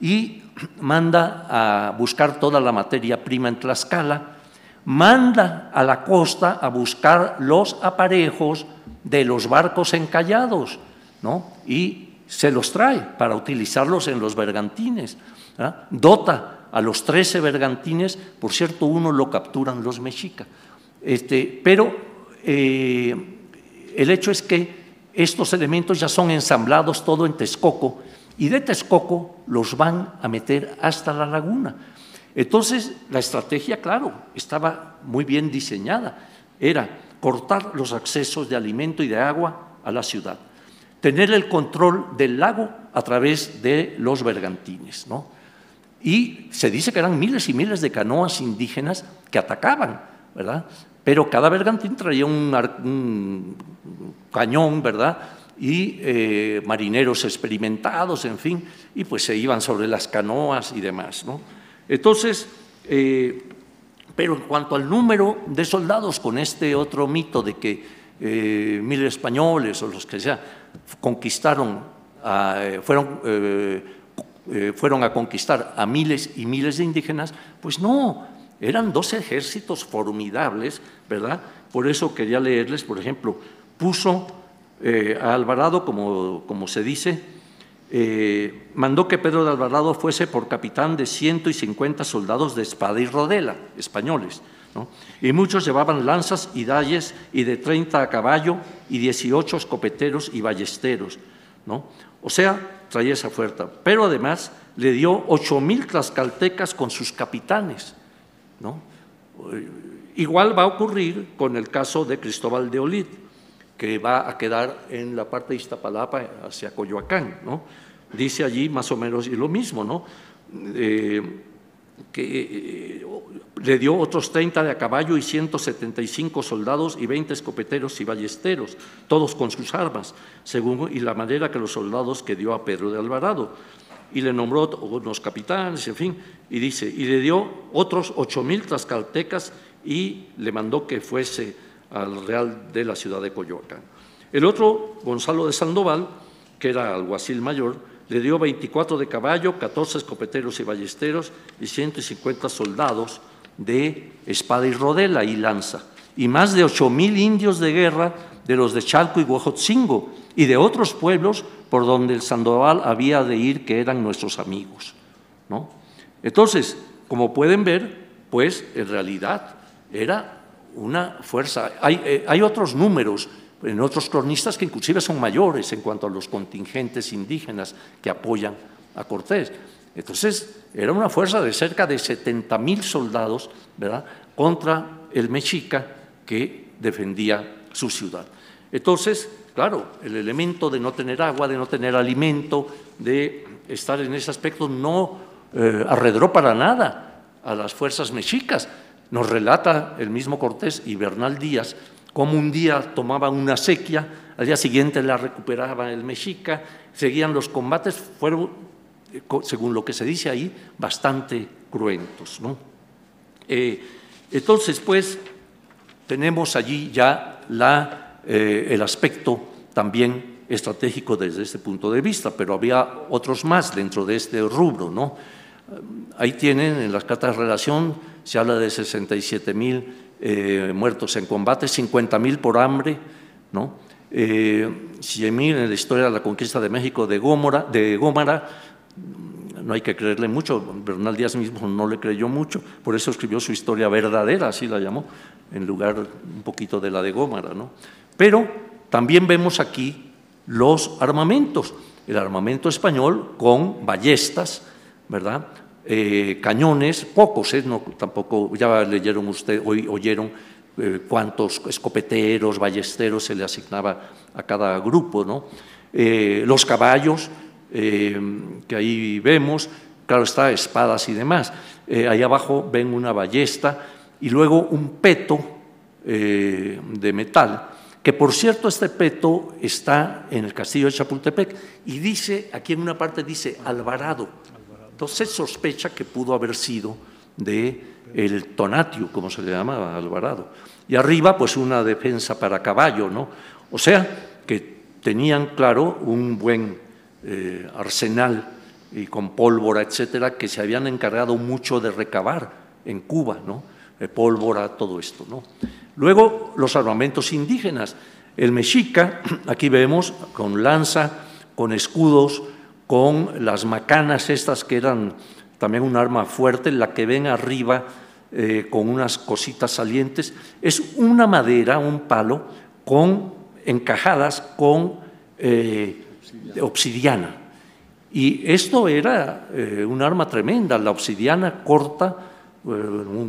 B: y manda a buscar toda la materia prima en Tlaxcala, manda a la costa a buscar los aparejos de los barcos encallados, ¿no? Y se los trae para utilizarlos en los bergantines. Dota a los 13 bergantines, por cierto, uno lo capturan los mexicas. Este, pero eh, el hecho es que estos elementos ya son ensamblados todo en Texcoco y de Texcoco los van a meter hasta la laguna. Entonces, la estrategia, claro, estaba muy bien diseñada. Era cortar los accesos de alimento y de agua a la ciudad, tener el control del lago a través de los bergantines. ¿no? Y se dice que eran miles y miles de canoas indígenas que atacaban, ¿verdad? Pero cada bergantín traía un, cañón, ¿verdad? Y eh, marineros experimentados, en fin, y pues se iban sobre las canoas y demás, ¿no? Entonces, eh, pero en cuanto al número de soldados, con este otro mito de que eh, mil españoles o los que sea conquistaron, eh, fueron, fueron a conquistar a miles y miles de indígenas, pues no, eran dos ejércitos formidables, ¿verdad? Por eso quería leerles, por ejemplo, puso a Alvarado, como, como se dice, eh, mandó que Pedro de Alvarado fuese por capitán de 150 soldados de espada y rodela, españoles, y muchos llevaban lanzas y dalles y de 30 a caballo y 18 escopeteros y ballesteros. ¿no? O sea, traía esa fuerza. Pero además le dio 8.000 tlaxcaltecas con sus capitanes. ¿no? Igual va a ocurrir con el caso de Cristóbal de Olid que va a quedar en la parte de Iztapalapa hacia Coyoacán. ¿no? Dice allí más o menos y lo mismo, ¿no? Eh, que eh, le dio otros 30 de a caballo y 175 soldados y 20 escopeteros y ballesteros, todos con sus armas, según y la manera que los soldados que dio a Pedro de Alvarado. Y le nombró unos capitanes, en fin, y dice, y le dio otros ocho mil tlaxcaltecas y le mandó que fuese al Real de la ciudad de Coyoacán. El otro, Gonzalo de Sandoval, que era alguacil mayor, le dio 24 de caballo, 14 escopeteros y ballesteros y 150 soldados de espada y rodela y lanza, y más de 8 mil indios de guerra de los de Chalco y Huejotzingo y de otros pueblos por donde el Sandoval había de ir, que eran nuestros amigos. ¿no? Entonces, como pueden ver, pues en realidad era una fuerza. Hay, eh, hay otros números en otros cronistas que inclusive son mayores en cuanto a los contingentes indígenas que apoyan a Cortés. Entonces, era una fuerza de cerca de 70 mil soldados ¿verdad? contra el mexica que defendía su ciudad. Entonces, claro, el elemento de no tener agua, de no tener alimento, de estar en ese aspecto, no eh, arredró para nada a las fuerzas mexicas. Nos relata el mismo Cortés y Bernal Díaz cómo un día tomaban una sequía, al día siguiente la recuperaba el mexica, seguían los combates, fueron, eh, según lo que se dice ahí, bastante cruentos. ¿no? Eh, entonces, pues, tenemos allí ya eh, el aspecto también estratégico desde este punto de vista, pero había otros más dentro de este rubro. ¿no? Ahí tienen en las cartas de relación, se habla de 67 mil eh, muertos en combate, 50 mil por hambre, ¿no? Eh, 100 mil en la historia de la conquista de México de Gómara, de Gómara, no hay que creerle mucho, Bernal Díaz mismo no le creyó mucho, por eso escribió su historia verdadera, así la llamó, en lugar un poquito de la de Gómara. ¿no? Pero también vemos aquí los armamentos. El armamento español con ballestas, ¿verdad? Eh, cañones, pocos, ¿eh? no, tampoco, ya leyeron ustedes, oyeron eh, cuántos escopeteros, ballesteros se le asignaba a cada grupo, los caballos, que ahí vemos, claro está, espadas y demás. ahí abajo ven una ballesta y luego un peto de metal que por cierto este peto está en el castillo de Chapultepec y dice, aquí en una parte dice Alvarado. Entonces sospecha que pudo haber sido de el Tonatio, como se le llamaba, Alvarado. Y arriba, pues una defensa para caballo, ¿no? O sea, que tenían, claro, un buen eh, arsenal y con pólvora, etcétera, que se habían encargado mucho de recabar en Cuba, ¿no? pólvora, todo esto, ¿no? Luego, los armamentos indígenas. El mexica, aquí vemos, con lanza, con escudos, con las macanas estas que eran también un arma fuerte, la que ven arriba eh, con unas cositas salientes, es una madera, un palo, con encajadas con eh, obsidiana. Y esto era eh, un arma tremenda, la obsidiana corta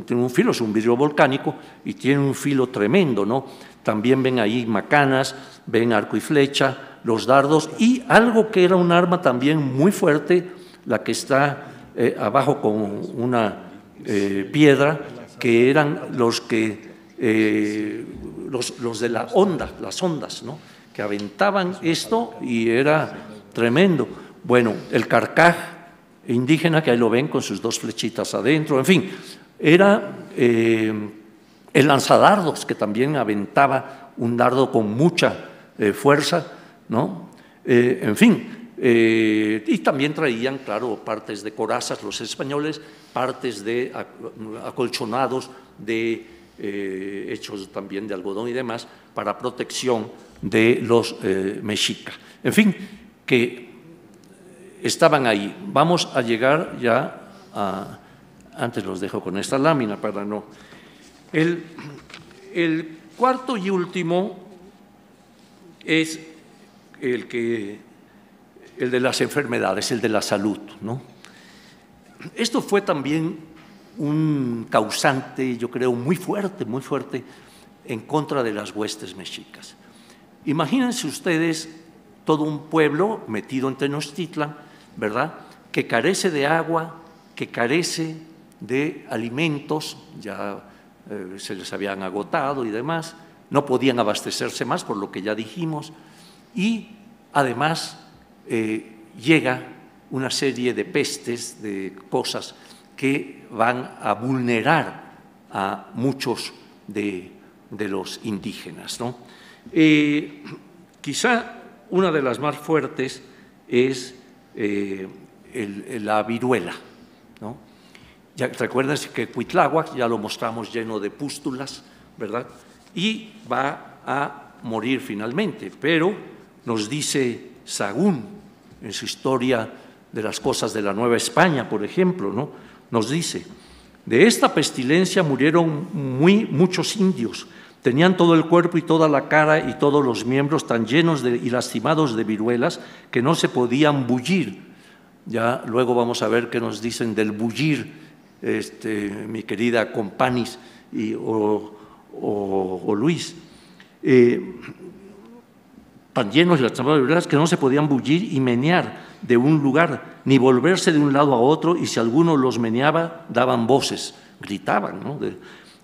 B: tiene un filo, es un vidrio volcánico y tiene un filo tremendo, ¿no? También ven ahí macanas, ven arco y flecha, los dardos y algo que era un arma también muy fuerte, la que está eh, abajo con una eh, piedra, que eran los que los, los, de la onda, las ondas, ¿no? Que aventaban esto y era tremendo. Bueno, el carcaj indígena, que ahí lo ven con sus dos flechitas adentro, en fin, era eh, el lanzadardos, que también aventaba un dardo con mucha eh, fuerza, ¿no? Eh, en fin, y también traían, claro, partes de corazas los españoles, partes de acolchonados, de hechos también de algodón y demás, para protección de los mexicas. En fin, que estaban ahí. Vamos a llegar ya a... Antes los dejo con esta lámina para no... El cuarto y último es el, que, el de las enfermedades, el de la salud. ¿no? Esto fue también un causante, yo creo, muy fuerte, muy fuerte en contra de las huestes mexicas. Imagínense ustedes todo un pueblo metido en Tenochtitlan ¿verdad? Que carece de agua, que carece de alimentos, ya eh, se les habían agotado y demás, no podían abastecerse más, por lo que ya dijimos, y además eh, llega una serie de pestes, de cosas que van a vulnerar a muchos de de los indígenas. ¿no? Eh, quizá una de las más fuertes es eh, la viruela. ¿no? Recuerden que Cuitláhuac ya lo mostramos lleno de pústulas, ¿verdad? Y va a morir finalmente, pero nos dice Sagún en su historia de las cosas de la Nueva España, por ejemplo, ¿no? nos dice, de esta pestilencia murieron muy, muchos indios, tenían todo el cuerpo y toda la cara y todos los miembros tan llenos y lastimados de viruelas que no se podían bullir. Ya luego vamos a ver qué nos dicen del bullir, este, mi querida Companis y, o, Luis. Eh, tan llenos y lastimados de viruelas que no se podían bullir y menear de un lugar, ni volverse de un lado a otro, y si alguno los meneaba, daban voces, gritaban.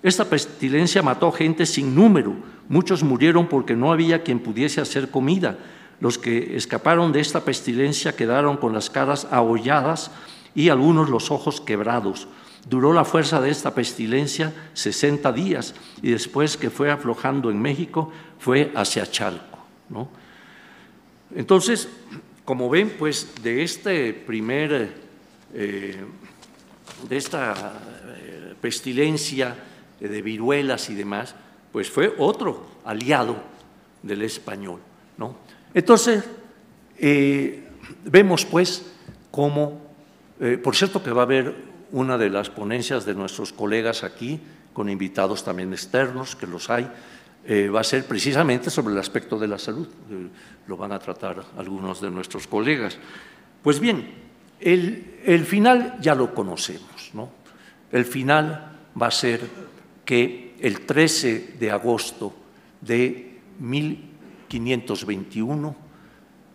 B: Esta pestilencia mató gente sin número, muchos murieron porque no había quien pudiese hacer comida. Los que escaparon de esta pestilencia quedaron con las caras aholladas y algunos los ojos quebrados. Duró la fuerza de esta pestilencia 60 días y después que fue aflojando en México fue hacia Chalco. Entonces, como ven, pues de este primer, eh, de esta eh, pestilencia de viruelas y demás, pues fue otro aliado del español. ¿no? Entonces, eh, vemos pues cómo, por cierto que va a haber una de las ponencias de nuestros colegas aquí, con invitados también externos, que los hay, eh, va a ser precisamente sobre el aspecto de la salud. Eh, lo van a tratar algunos de nuestros colegas. Pues bien, el, el final ya lo conocemos. ¿no? El final va a ser que el 13 de agosto de 1521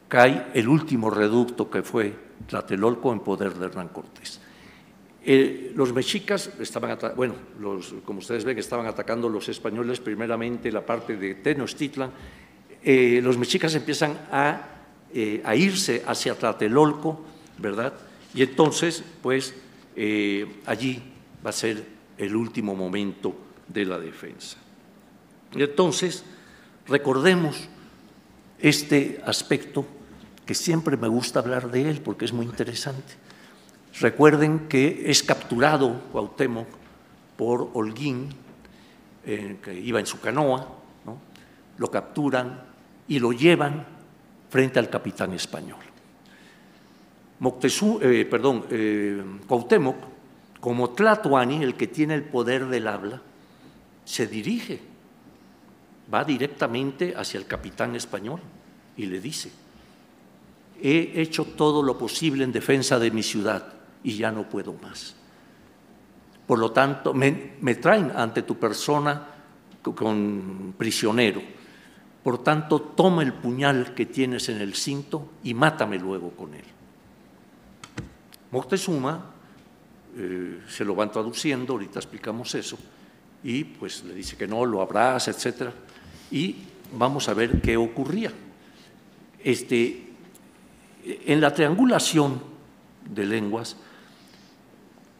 B: cae el último reducto que fue Tlatelolco en poder de Hernán Cortés. Eh, los mexicas estaban, bueno, como ustedes ven, estaban atacando los españoles primeramente la parte de Tenochtitlan. Eh, los mexicas empiezan a, eh, a, irse hacia Tlatelolco, ¿verdad? Y entonces, pues, allí va a ser el último momento de la defensa. Y entonces, recordemos este aspecto que siempre me gusta hablar de él porque es muy interesante Recuerden que es capturado Cuauhtémoc por Holguín, eh, que iba en su canoa, lo capturan y lo llevan frente al capitán español. Eh, eh, Cuauhtémoc, como Tlatoani, el que tiene el poder del habla, se dirige, va directamente hacia el capitán español y le dice, he hecho todo lo posible en defensa de mi ciudad y ya no puedo más. Por lo tanto, me, traen ante tu persona con prisionero. Por tanto, toma el puñal que tienes en el cinto y mátame luego con él. Moctezuma eh, se lo van traduciendo, ahorita explicamos eso, y pues le dice que no, lo abraza, etc. Y vamos a ver qué ocurría. Este, en la triangulación de lenguas,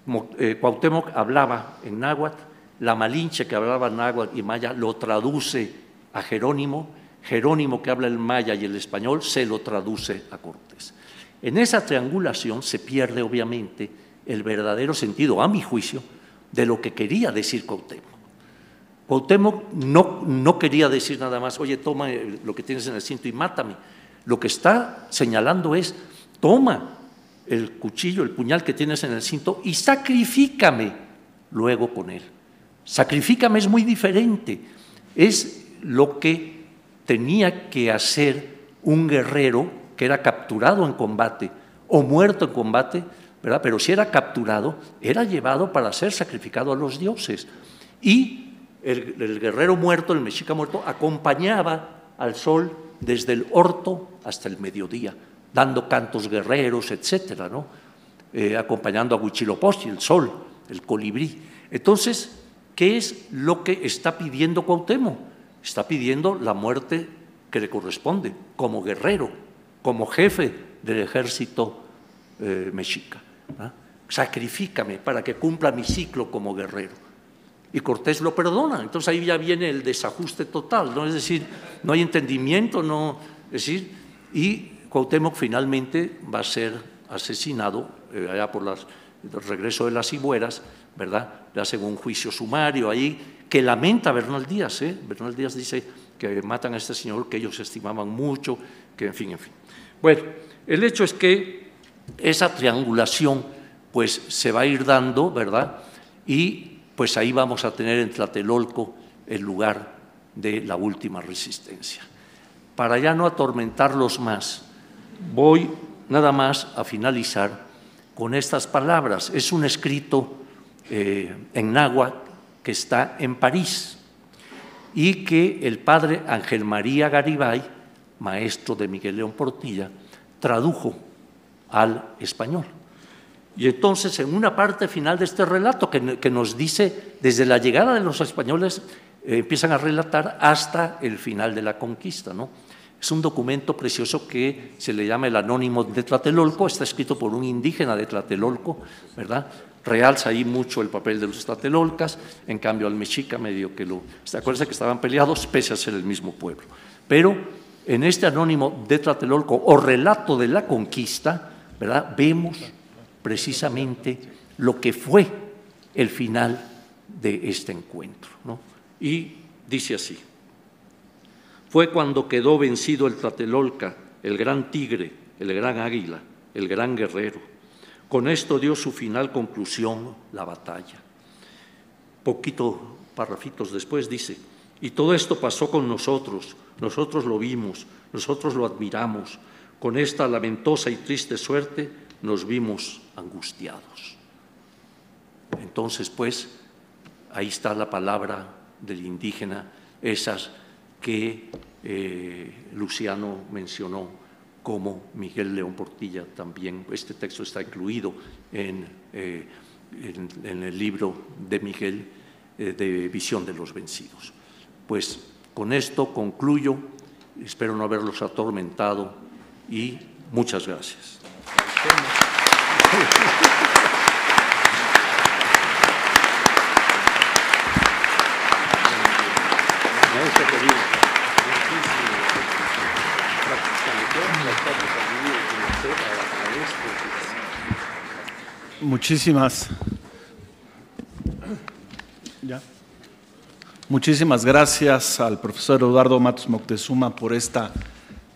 B: Cuauhtémoc hablaba en náhuatl, la Malinche que hablaba náhuatl y maya lo traduce a Jerónimo, Jerónimo que habla el maya y el español se lo traduce a Cortés. En esa triangulación se pierde obviamente el verdadero sentido, a mi juicio, de lo que quería decir Cuauhtémoc. Cuauhtémoc no, no quería decir nada más, oye, toma lo que tienes en el cinto y mátame. Lo que está señalando es, toma el cuchillo, el puñal que tienes en el cinto y sacrifícame luego con él. Sacrifícame es muy diferente. Es lo que tenía que hacer un guerrero que era capturado en combate o muerto en combate. Pero si era capturado, era llevado para ser sacrificado a los dioses. Y el, el guerrero muerto, el mexica muerto, acompañaba al sol desde el orto hasta el mediodía dando cantos guerreros, etcétera, ¿no? Eh, acompañando a Huichilopochtli, el sol, el colibrí. Entonces, ¿qué es lo que está pidiendo Cuauhtémoc? Está pidiendo la muerte que le corresponde como guerrero, como jefe del ejército eh, mexica. Sacrifícame para que cumpla mi ciclo como guerrero. y Cortés lo perdona. Entonces ahí ya viene el desajuste total, ¿no? Es decir, no hay entendimiento, no, es decir, y Cuauhtémoc finalmente va a ser asesinado eh, allá por las, el regreso de las Cibueras, ¿verdad? Le hacen un juicio sumario ahí que lamenta Bernal Díaz, ¿eh? Bernal Díaz dice que matan a este señor que ellos estimaban mucho, que en fin, en fin. Bueno, el hecho es que esa triangulación pues se va a ir dando, ¿verdad? Y pues ahí vamos a tener en Tlatelolco el lugar de la última resistencia. Para ya no atormentarlos más, voy nada más a finalizar con estas palabras. Es un escrito eh, en náhuatl que está en París y que el padre Ángel María Garibay, maestro de Miguel León Portilla, tradujo al español. Y entonces, en una parte final de este relato que, nos dice, desde la llegada de los españoles, eh, empiezan a relatar hasta el final de la conquista. ¿no? Es un documento precioso que se le llama el Anónimo de Tlatelolco, está escrito por un indígena de Tlatelolco, ¿verdad? Realza ahí mucho el papel de los Tlatelolcas, en cambio al Mexica medio que lo... ¿Se acuerdan que estaban peleados pese a ser el mismo pueblo? Pero en este Anónimo de Tlatelolco o relato de la conquista, ¿verdad? Vemos precisamente lo que fue el final de este encuentro. Y dice así, fue cuando quedó vencido el Tlatelolca, el gran tigre, el gran águila, el gran guerrero. Con esto dio su final conclusión la batalla. Poquito parrafitos después dice, y todo esto pasó con nosotros, nosotros lo vimos, nosotros lo admiramos. Con esta lamentosa y triste suerte nos vimos angustiados. Entonces, pues, ahí está la palabra del indígena, esas que eh, Luciano mencionó, como Miguel León Portilla también. Este texto está incluido en, eh, el libro de Miguel eh, de Visión de los Vencidos. Pues con esto concluyo, espero no haberlos atormentado y muchas gracias.
A: Muchísimas. Muchísimas gracias al profesor Eduardo Matos Moctezuma por esta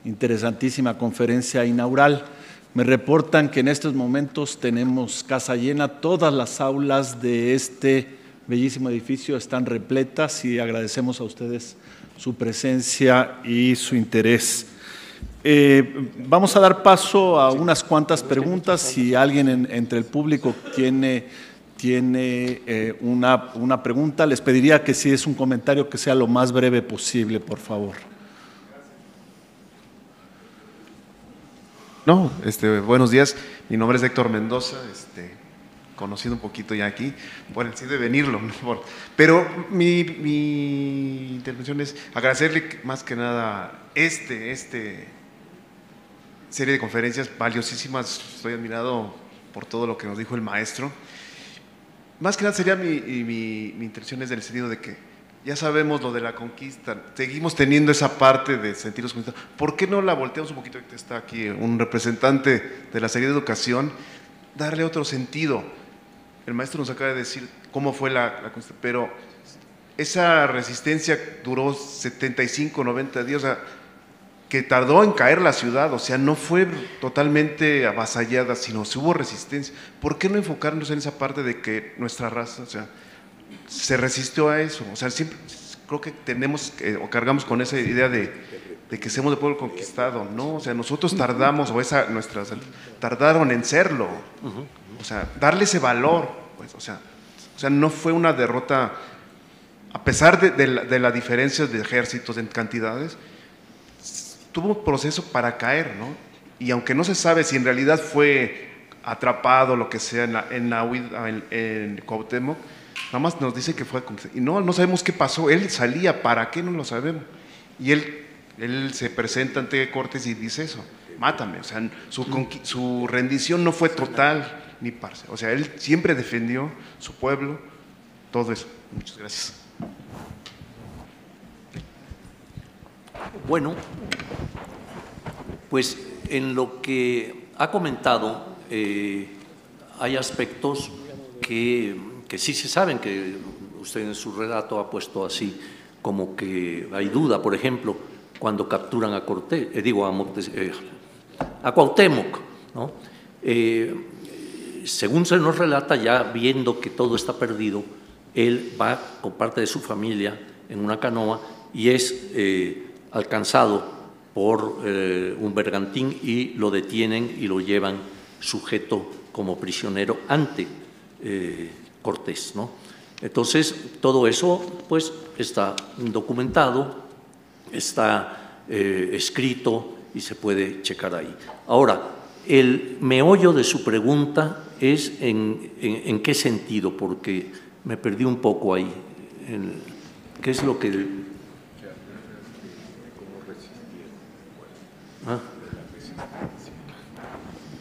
A: interesantísima conferencia inaugural. Me reportan que en estos momentos tenemos casa llena, todas las aulas de este bellísimo edificio están repletas y agradecemos a ustedes su presencia y su interés. Eh, vamos a dar paso a unas cuantas preguntas. Si alguien entre el público tiene, tiene eh, una, una pregunta, les pediría que si es un comentario que sea lo más breve posible, por favor.
C: No, este, buenos días. Mi nombre es Héctor Mendoza, este, conocido un poquito ya aquí, bueno, sí de venirlo, pero mi, mi, intervención es agradecerle más que nada este, este serie de conferencias valiosísimas. Estoy admirado por todo lo que nos dijo el maestro. Más que nada sería mi, mi, mi intención es del sentido de que ya sabemos lo de la conquista, seguimos teniendo esa parte de sentirnos conquistados. ¿Por qué no la volteamos un poquito? Está aquí un representante de la serie de educación, darle otro sentido. El maestro nos acaba de decir cómo fue la, la conquista, pero esa resistencia duró 75, 90 días, o sea, que tardó en caer la ciudad, o sea, no fue totalmente avasallada, sino se hubo resistencia. ¿Por qué no enfocarnos en esa parte de que nuestra raza, o sea, se resistió a eso. O sea, siempre creo que tenemos o cargamos con esa idea de, de, que somos de pueblo conquistado, ¿no? O sea, nosotros tardamos, o esa, nuestras, tardaron en serlo. O sea, darle ese valor, pues, o sea, o sea, no fue una derrota, a pesar de, de, la, de la diferencia de ejércitos en cantidades, tuvo un proceso para caer, ¿no? Y aunque no se sabe si en realidad fue atrapado, lo que sea, en, la, en, en, en Cuauhtémoc, Nada más nos dice que fue Y no, no sabemos qué pasó. Él salía, ¿para qué? No lo sabemos. Y él, él se presenta ante Cortés y dice eso, mátame. O sea, su, su rendición no fue total ni parcial. O sea, él siempre defendió su pueblo, todo eso. Muchas gracias.
B: Bueno, pues en lo que ha comentado eh, hay aspectos que, sí se saben, que usted en su relato ha puesto así, como que hay duda, por ejemplo, cuando capturan a Cortés, eh, digo a, Montes, eh, a Cuauhtémoc, ¿no? Según se nos relata, ya viendo que todo está perdido, él va con parte de su familia en una canoa y es alcanzado por eh, un bergantín y lo detienen y lo llevan sujeto como prisionero ante eh, Cortés. ¿no? Entonces, todo eso pues, está documentado, está eh, escrito y se puede checar ahí. Ahora, el meollo de su pregunta es en, qué sentido, porque me perdí un poco ahí. ¿Qué es lo que Ah.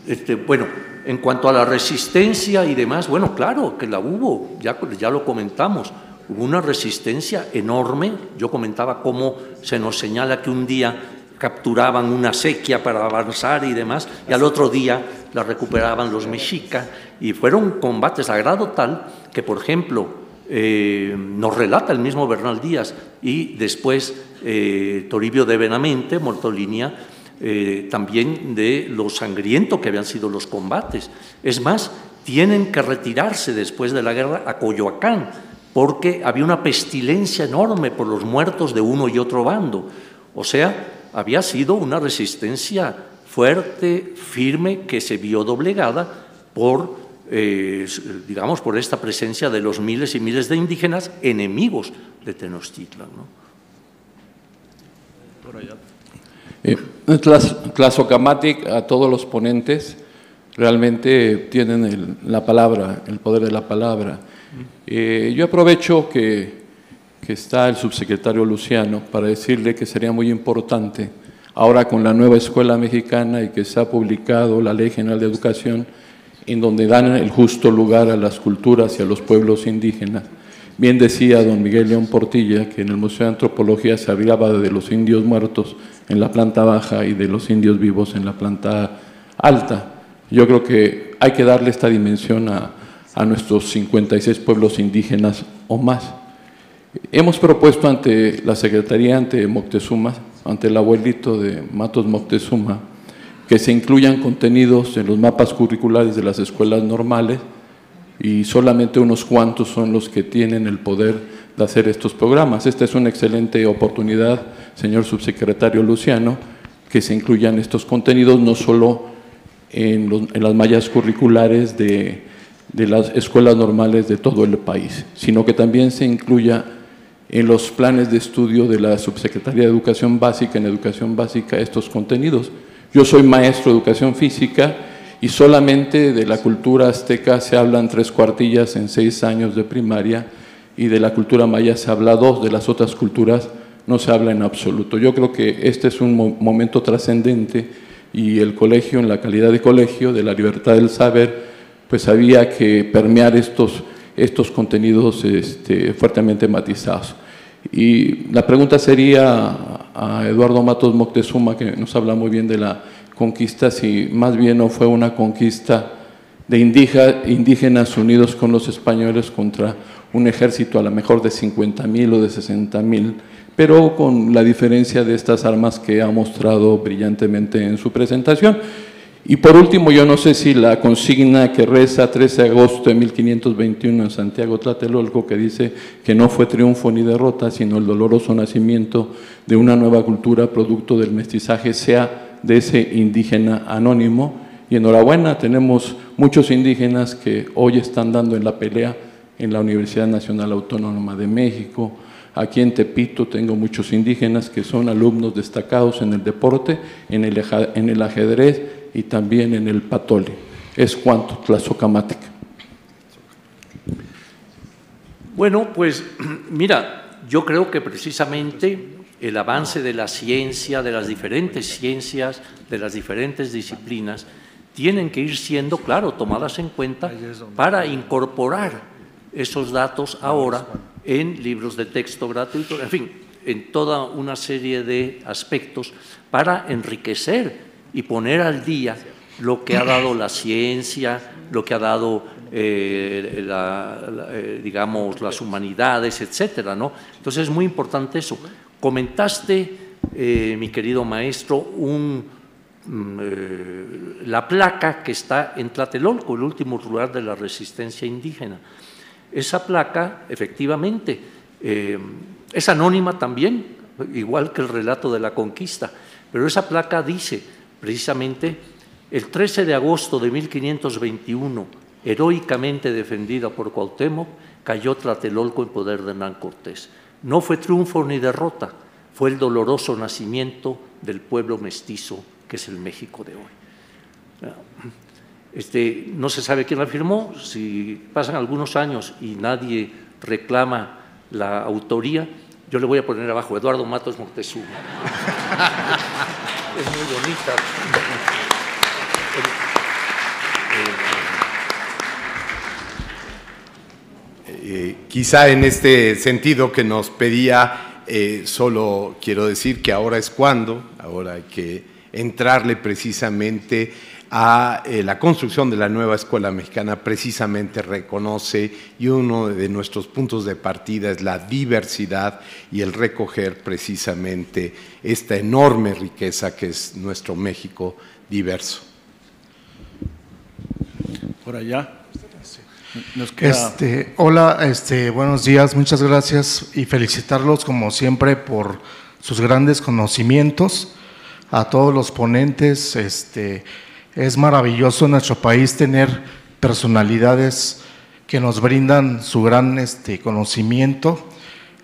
B: Este, bueno, en cuanto a la resistencia y demás, bueno, claro que la hubo, ya, ya lo comentamos, hubo una resistencia enorme. Yo comentaba cómo se nos señala que un día capturaban una sequía para avanzar y demás, y al otro día la recuperaban los mexicas, y fueron combates a grado tal que, por ejemplo, eh, nos relata el mismo Bernal Díaz y después eh, Toribio de Benamente, Mortolinia, eh, también de lo sangriento que habían sido los combates. Es más, tienen que retirarse después de la guerra a Coyoacán, porque había una pestilencia enorme por los muertos de uno y otro bando. O sea, había sido una resistencia fuerte, firme, que se vio doblegada por, eh, digamos, por esta presencia de los miles y miles de indígenas enemigos de Tenochtitlan. ¿no?
D: Eh, Tlazocamatic, a todos los ponentes, realmente tienen el, la palabra, el poder de la palabra. Eh, yo aprovecho que, que, está el subsecretario Luciano para decirle que sería muy importante, ahora con la nueva escuela mexicana y que se ha publicado la Ley General de Educación, en donde dan el justo lugar a las culturas y a los pueblos indígenas. Bien decía don Miguel León Portilla que en el Museo de Antropología se hablaba de los indios muertos en la planta baja y de los indios vivos en la planta alta. Yo creo que hay que darle esta dimensión a, a nuestros 56 pueblos indígenas o más. Hemos propuesto ante la Secretaría, ante Moctezuma, ante el abuelito de Matos Moctezuma, que se incluyan contenidos en los mapas curriculares de las escuelas normales y solamente unos cuantos son los que tienen el poder de hacer estos programas. Esta es una excelente oportunidad, señor subsecretario Luciano, que se incluyan estos contenidos no solo en, las mallas curriculares de, de las escuelas normales de todo el país, sino que también se incluya en los planes de estudio de la Subsecretaría de Educación Básica, en Educación Básica, estos contenidos. Yo soy maestro de Educación Física y solamente de la cultura azteca se hablan tres cuartillas en seis años de primaria y de la cultura maya se habla dos, de las otras culturas no se habla en absoluto. Yo creo que este es un mo momento trascendente y el colegio, en la calidad de colegio, de la libertad del saber, pues había que permear estos, estos contenidos este, fuertemente matizados. Y la pregunta sería a Eduardo Matos Moctezuma, que nos habla muy bien de la conquista, si más bien no fue una conquista de indígenas unidos con los españoles contra un ejército a lo mejor de 50 mil o de 60 mil, pero con la diferencia de estas armas que ha mostrado brillantemente en su presentación. Y por último, yo no sé si la consigna que reza 13 de agosto de 1521 en Santiago Tlatelolco, que dice que no fue triunfo ni derrota, sino el doloroso nacimiento de una nueva cultura producto del mestizaje, sea de ese indígena anónimo. Y enhorabuena, tenemos muchos indígenas que hoy están dando en la pelea en la Universidad Nacional Autónoma de México. Aquí en Tepito tengo muchos indígenas que son alumnos destacados en el deporte, en el, en el ajedrez y también en el patole. Es cuanto, Tlazocamática.
B: Bueno, pues mira, yo creo que precisamente el avance de la ciencia, de las diferentes ciencias, de las diferentes disciplinas, tienen que ir siendo, claro, tomadas en cuenta para incorporar esos datos ahora en libros de texto gratuitos, en fin, en toda una serie de aspectos para enriquecer y poner al día lo que ha dado la ciencia, lo que ha dado, eh, eh, digamos, las humanidades, etcétera, ¿no? Entonces es muy importante eso. Comentaste, eh, mi querido maestro, un, mm, la placa que está en Tlatelolco, el último lugar de la resistencia indígena. Esa placa, efectivamente, es anónima también, igual que el relato de la conquista, pero esa placa dice precisamente el 13 de agosto de 1521, heroicamente defendida por Cuauhtémoc, cayó Tlatelolco en poder de Hernán Cortés. No fue triunfo ni derrota, fue el doloroso nacimiento del pueblo mestizo que es el México de hoy. Este, no se sabe quién la firmó, si pasan algunos años y nadie reclama la autoría, yo le voy a poner abajo Eduardo Matos Moctezuma. es muy bonita.
E: Eh, quizá en este sentido que nos pedía, eh, solo quiero decir que ahora es cuando, ahora hay que entrarle precisamente a eh, la construcción de la nueva escuela mexicana, precisamente reconoce y uno de nuestros puntos de partida es la diversidad y el recoger precisamente esta enorme riqueza que es nuestro México diverso.
A: Por allá.
F: Este, hola, este, buenos días, muchas gracias y felicitarlos como siempre por sus grandes conocimientos, a todos los ponentes. Este, es maravilloso en nuestro país tener personalidades que nos brindan su gran este, conocimiento.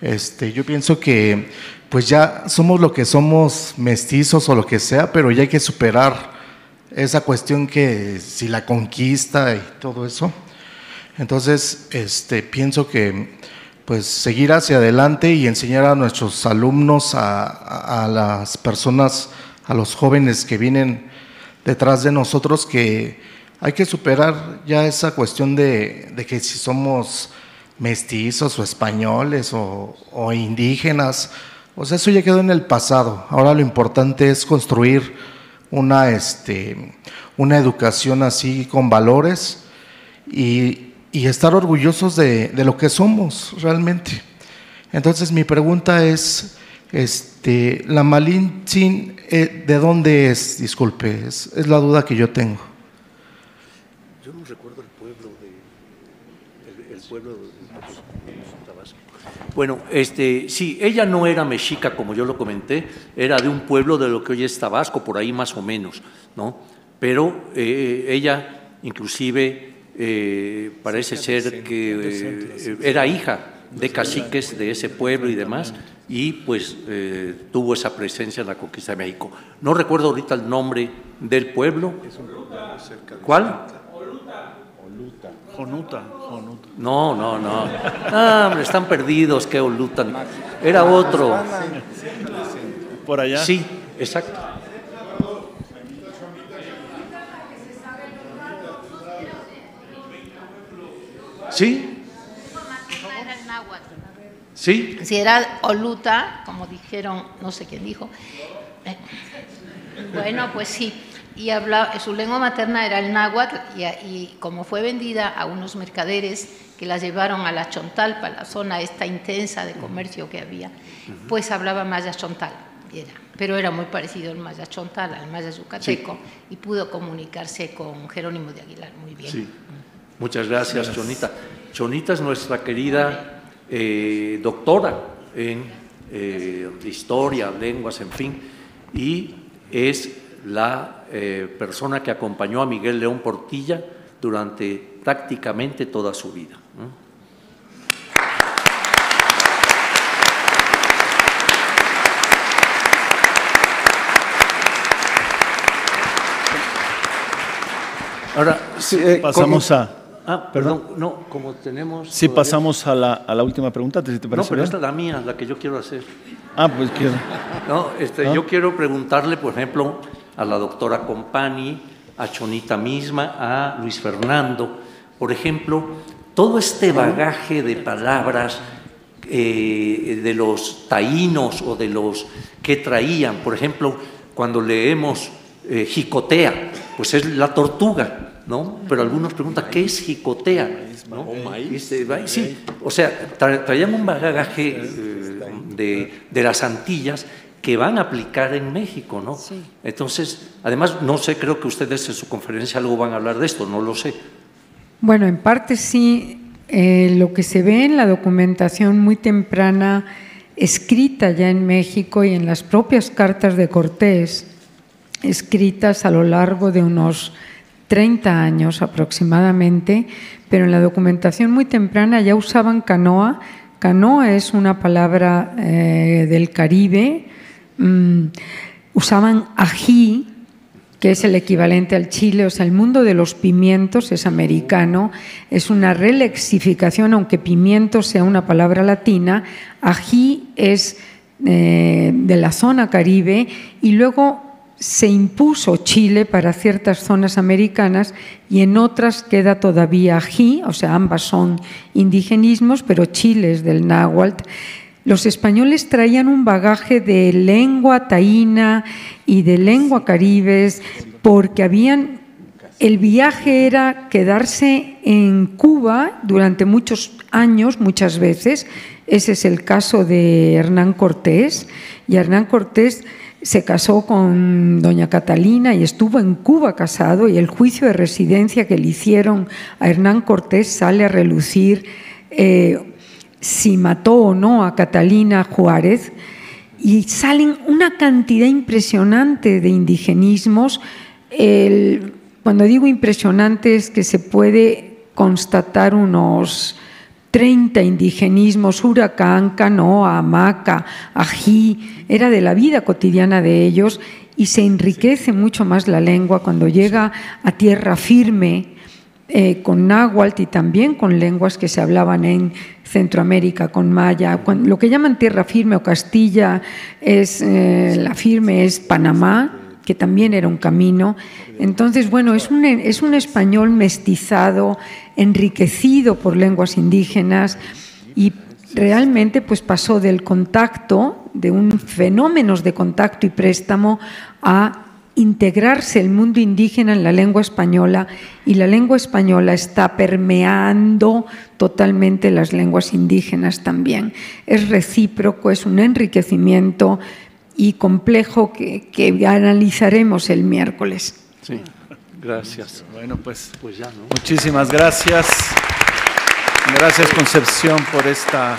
F: Este, yo pienso que pues ya somos lo que somos mestizos o lo que sea, pero ya hay que superar esa cuestión que si la conquista y todo eso. Entonces, este, pienso que pues seguir hacia adelante y enseñar a nuestros alumnos, a, las personas, a los jóvenes que vienen detrás de nosotros, que hay que superar ya esa cuestión de, que si somos mestizos o españoles o, indígenas, o sea, eso ya quedó en el pasado. Ahora lo importante es construir una, este, una educación así con valores y estar orgullosos de, lo que somos realmente. Entonces mi pregunta es, este, la Malintzin, eh, ¿de dónde es? Disculpe, es, la duda que yo tengo.
B: Yo no recuerdo el pueblo de, el, pueblo de, Tabasco. Bueno, este, sí, ella no era mexica como yo lo comenté, era de un pueblo de lo que hoy es Tabasco, por ahí más o menos, ¿no? Pero eh, ella inclusive eh, parece ser que eh, era hija de caciques de ese pueblo y demás, y pues eh, tuvo esa presencia en la conquista de México. No recuerdo ahorita el nombre del pueblo. ¿Cuál?
A: Jonuta.
B: No, no, no. Ah, están perdidos, qué Oluta. Era otro.
A: Por allá.
B: Sí, exacto. ¿Sí? ¿Sí?
G: Si era Oluta, como dijeron, no sé quién dijo. Eh, bueno, pues sí. Y hablaba, su lengua materna era el náhuatl y, como fue vendida a unos mercaderes que la llevaron a la Chontalpa, la zona esta intensa de comercio que había, pues hablaba maya chontal. Era, pero era muy parecido al maya chontal, al maya yucateco, y pudo comunicarse con Jerónimo de Aguilar muy bien.
B: Sí. Muchas gracias, Chonita. Chonita es nuestra querida eh, doctora en eh, historia, lenguas, en fin, y es la eh, persona que acompañó a Miguel León Portilla durante prácticamente toda su vida.
A: Ahora, pasamos a
B: Ah, perdón, no, como tenemos...
A: Sí, pasamos a la, a la, última pregunta, ¿te parece
B: No, pero esta es la mía, la que yo quiero hacer.
A: Ah, pues quiero.
B: No, este, ¿Ah? yo quiero preguntarle, por ejemplo, a la doctora Compani, a Chonita misma, a Luis Fernando, por ejemplo, todo este bagaje de palabras eh, de los taínos o de los que traían. Por ejemplo, cuando leemos eh, jicotea, pues es la tortuga, ¿no? Pero algunos preguntan, ¿qué es jicotea? Este, sí, o sea, traían un bagaje eh, de, de las Antillas que van a aplicar en México, ¿no? Entonces, además, no sé, creo que ustedes en su conferencia algo van a hablar de esto, no lo sé.
H: Bueno, en parte sí, eh, lo que se ve en la documentación muy temprana, escrita ya en México y en las propias cartas de Cortés, escritas a lo largo de unos 30 años aproximadamente, pero en la documentación muy temprana ya usaban canoa. Canoa es una palabra eh, del Caribe, mm, usaban ají, que es el equivalente al chile, o sea, el mundo de los pimientos es americano, es una relexificación, aunque pimiento sea una palabra latina, ají es eh, de la zona caribe. Y luego se impuso Chile para ciertas zonas americanas y en otras queda todavía ají, o sea, ambas son indigenismos, pero Chile es del náhuatl. Los españoles traían un bagaje de lengua taína y de lengua caribes porque habían el viaje era quedarse en Cuba durante muchos años, muchas veces. Ese es el caso de Hernán Cortés. Y Hernán Cortés se casó con doña Catalina y estuvo en Cuba casado y el juicio de residencia que le hicieron a Hernán Cortés sale a relucir eh, si mató o no a Catalina Juárez, y salen una cantidad impresionante de indigenismos. cuando digo impresionante es que se puede constatar unos 30 indigenismos, huracán, canoa, hamaca, ají, era de la vida cotidiana de ellos y se enriquece mucho más la lengua cuando llega a tierra firme, eh, con náhuatl y también con lenguas que se hablaban en Centroamérica, con maya. lo que llaman tierra firme o Castilla, es, eh, la firme es Panamá, que también era un camino. Entonces, bueno, es un, es un español mestizado, enriquecido por lenguas indígenas y realmente pues pasó del contacto, de un fenómenos de contacto y préstamo a integrarse el mundo indígena en la lengua española y la lengua española está permeando totalmente las lenguas indígenas también. Es recíproco, es un enriquecimiento y complejo que, analizaremos el miércoles.
B: Sí, gracias.
A: Bueno, pues, pues ya, ¿no? muchísimas gracias. Gracias Concepción por esta